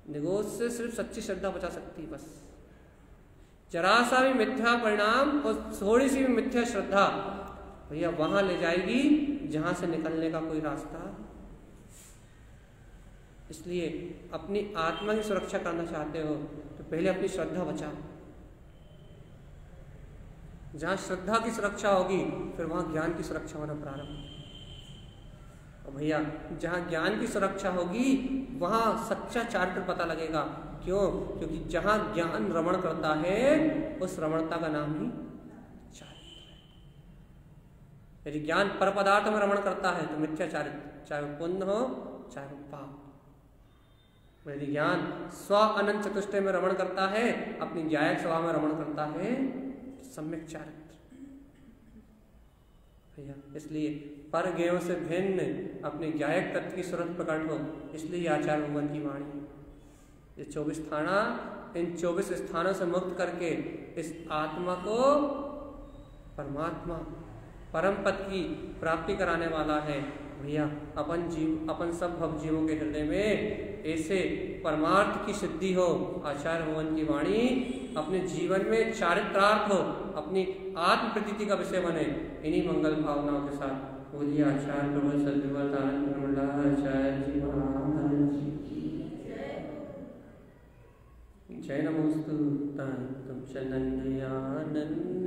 निगोद से सिर्फ़ सच्ची श्रद्धा बचा सकती है बस। जरा सा भी मिथ्या परिणाम और थोड़ी सी भी मिथ्या श्रद्धा, भैया वहाँ ले जाएगी जहाँ से निकलने का कोई रास्ता। इसलिए अपनी आत्मा की सुरक्षा करना चाहते हो तो पहले अपनी श्रद्धा बचाओ जहाँ श्रद्धा की सुरक्षा होगी, फिर वहाँ ज्ञान की सुरक्षा होना प्रारंभ। और भैया, जहाँ ज्ञान की सुरक्षा होगी, वहाँ सच्चा चारित्र पता लगेगा। क्यों? क्योंकि जहाँ ज्ञान रमण करता है, उस रमणता का नाम ही चारित्र है। यदि ज्ञान पर पदार्थ में रमण करता है तो मिथ्या चारित्र, चाहे वो पुण्य हो, चाहे वो पाप यदि ज्ञान स्व अनंत चतुष्टय में रमण करता है, अपनी ज्ञायक स्वभाव में रमण करता है सम्यक चारित्र। इसलिए पर ज्ञों से भिन्न अपने ज्ञायक तत्व की सूरत प्रकट हो, इसलिए आचार्य भगवान की वाणी ये चौबीस थाना, इन चौबीस स्थानों से मुक्त करके इस आत्मा को परमात्मा, परम पद की प्राप्ति कराने वाला है। भैया, अपन जीव, अपन सब भव जीवों के हृदय में ऐसे परमार्थ की सिद्धि हो, आचार्य भगवान की वाणी, अपने जीवन में चारित्रार्थ हो, अपनी आत्म प्रतीति का विषय बने, इन्हीं मंगल भावनाओं के साथ बोलिए आचार्य आचार्य जी जी तुम चनंदयानंद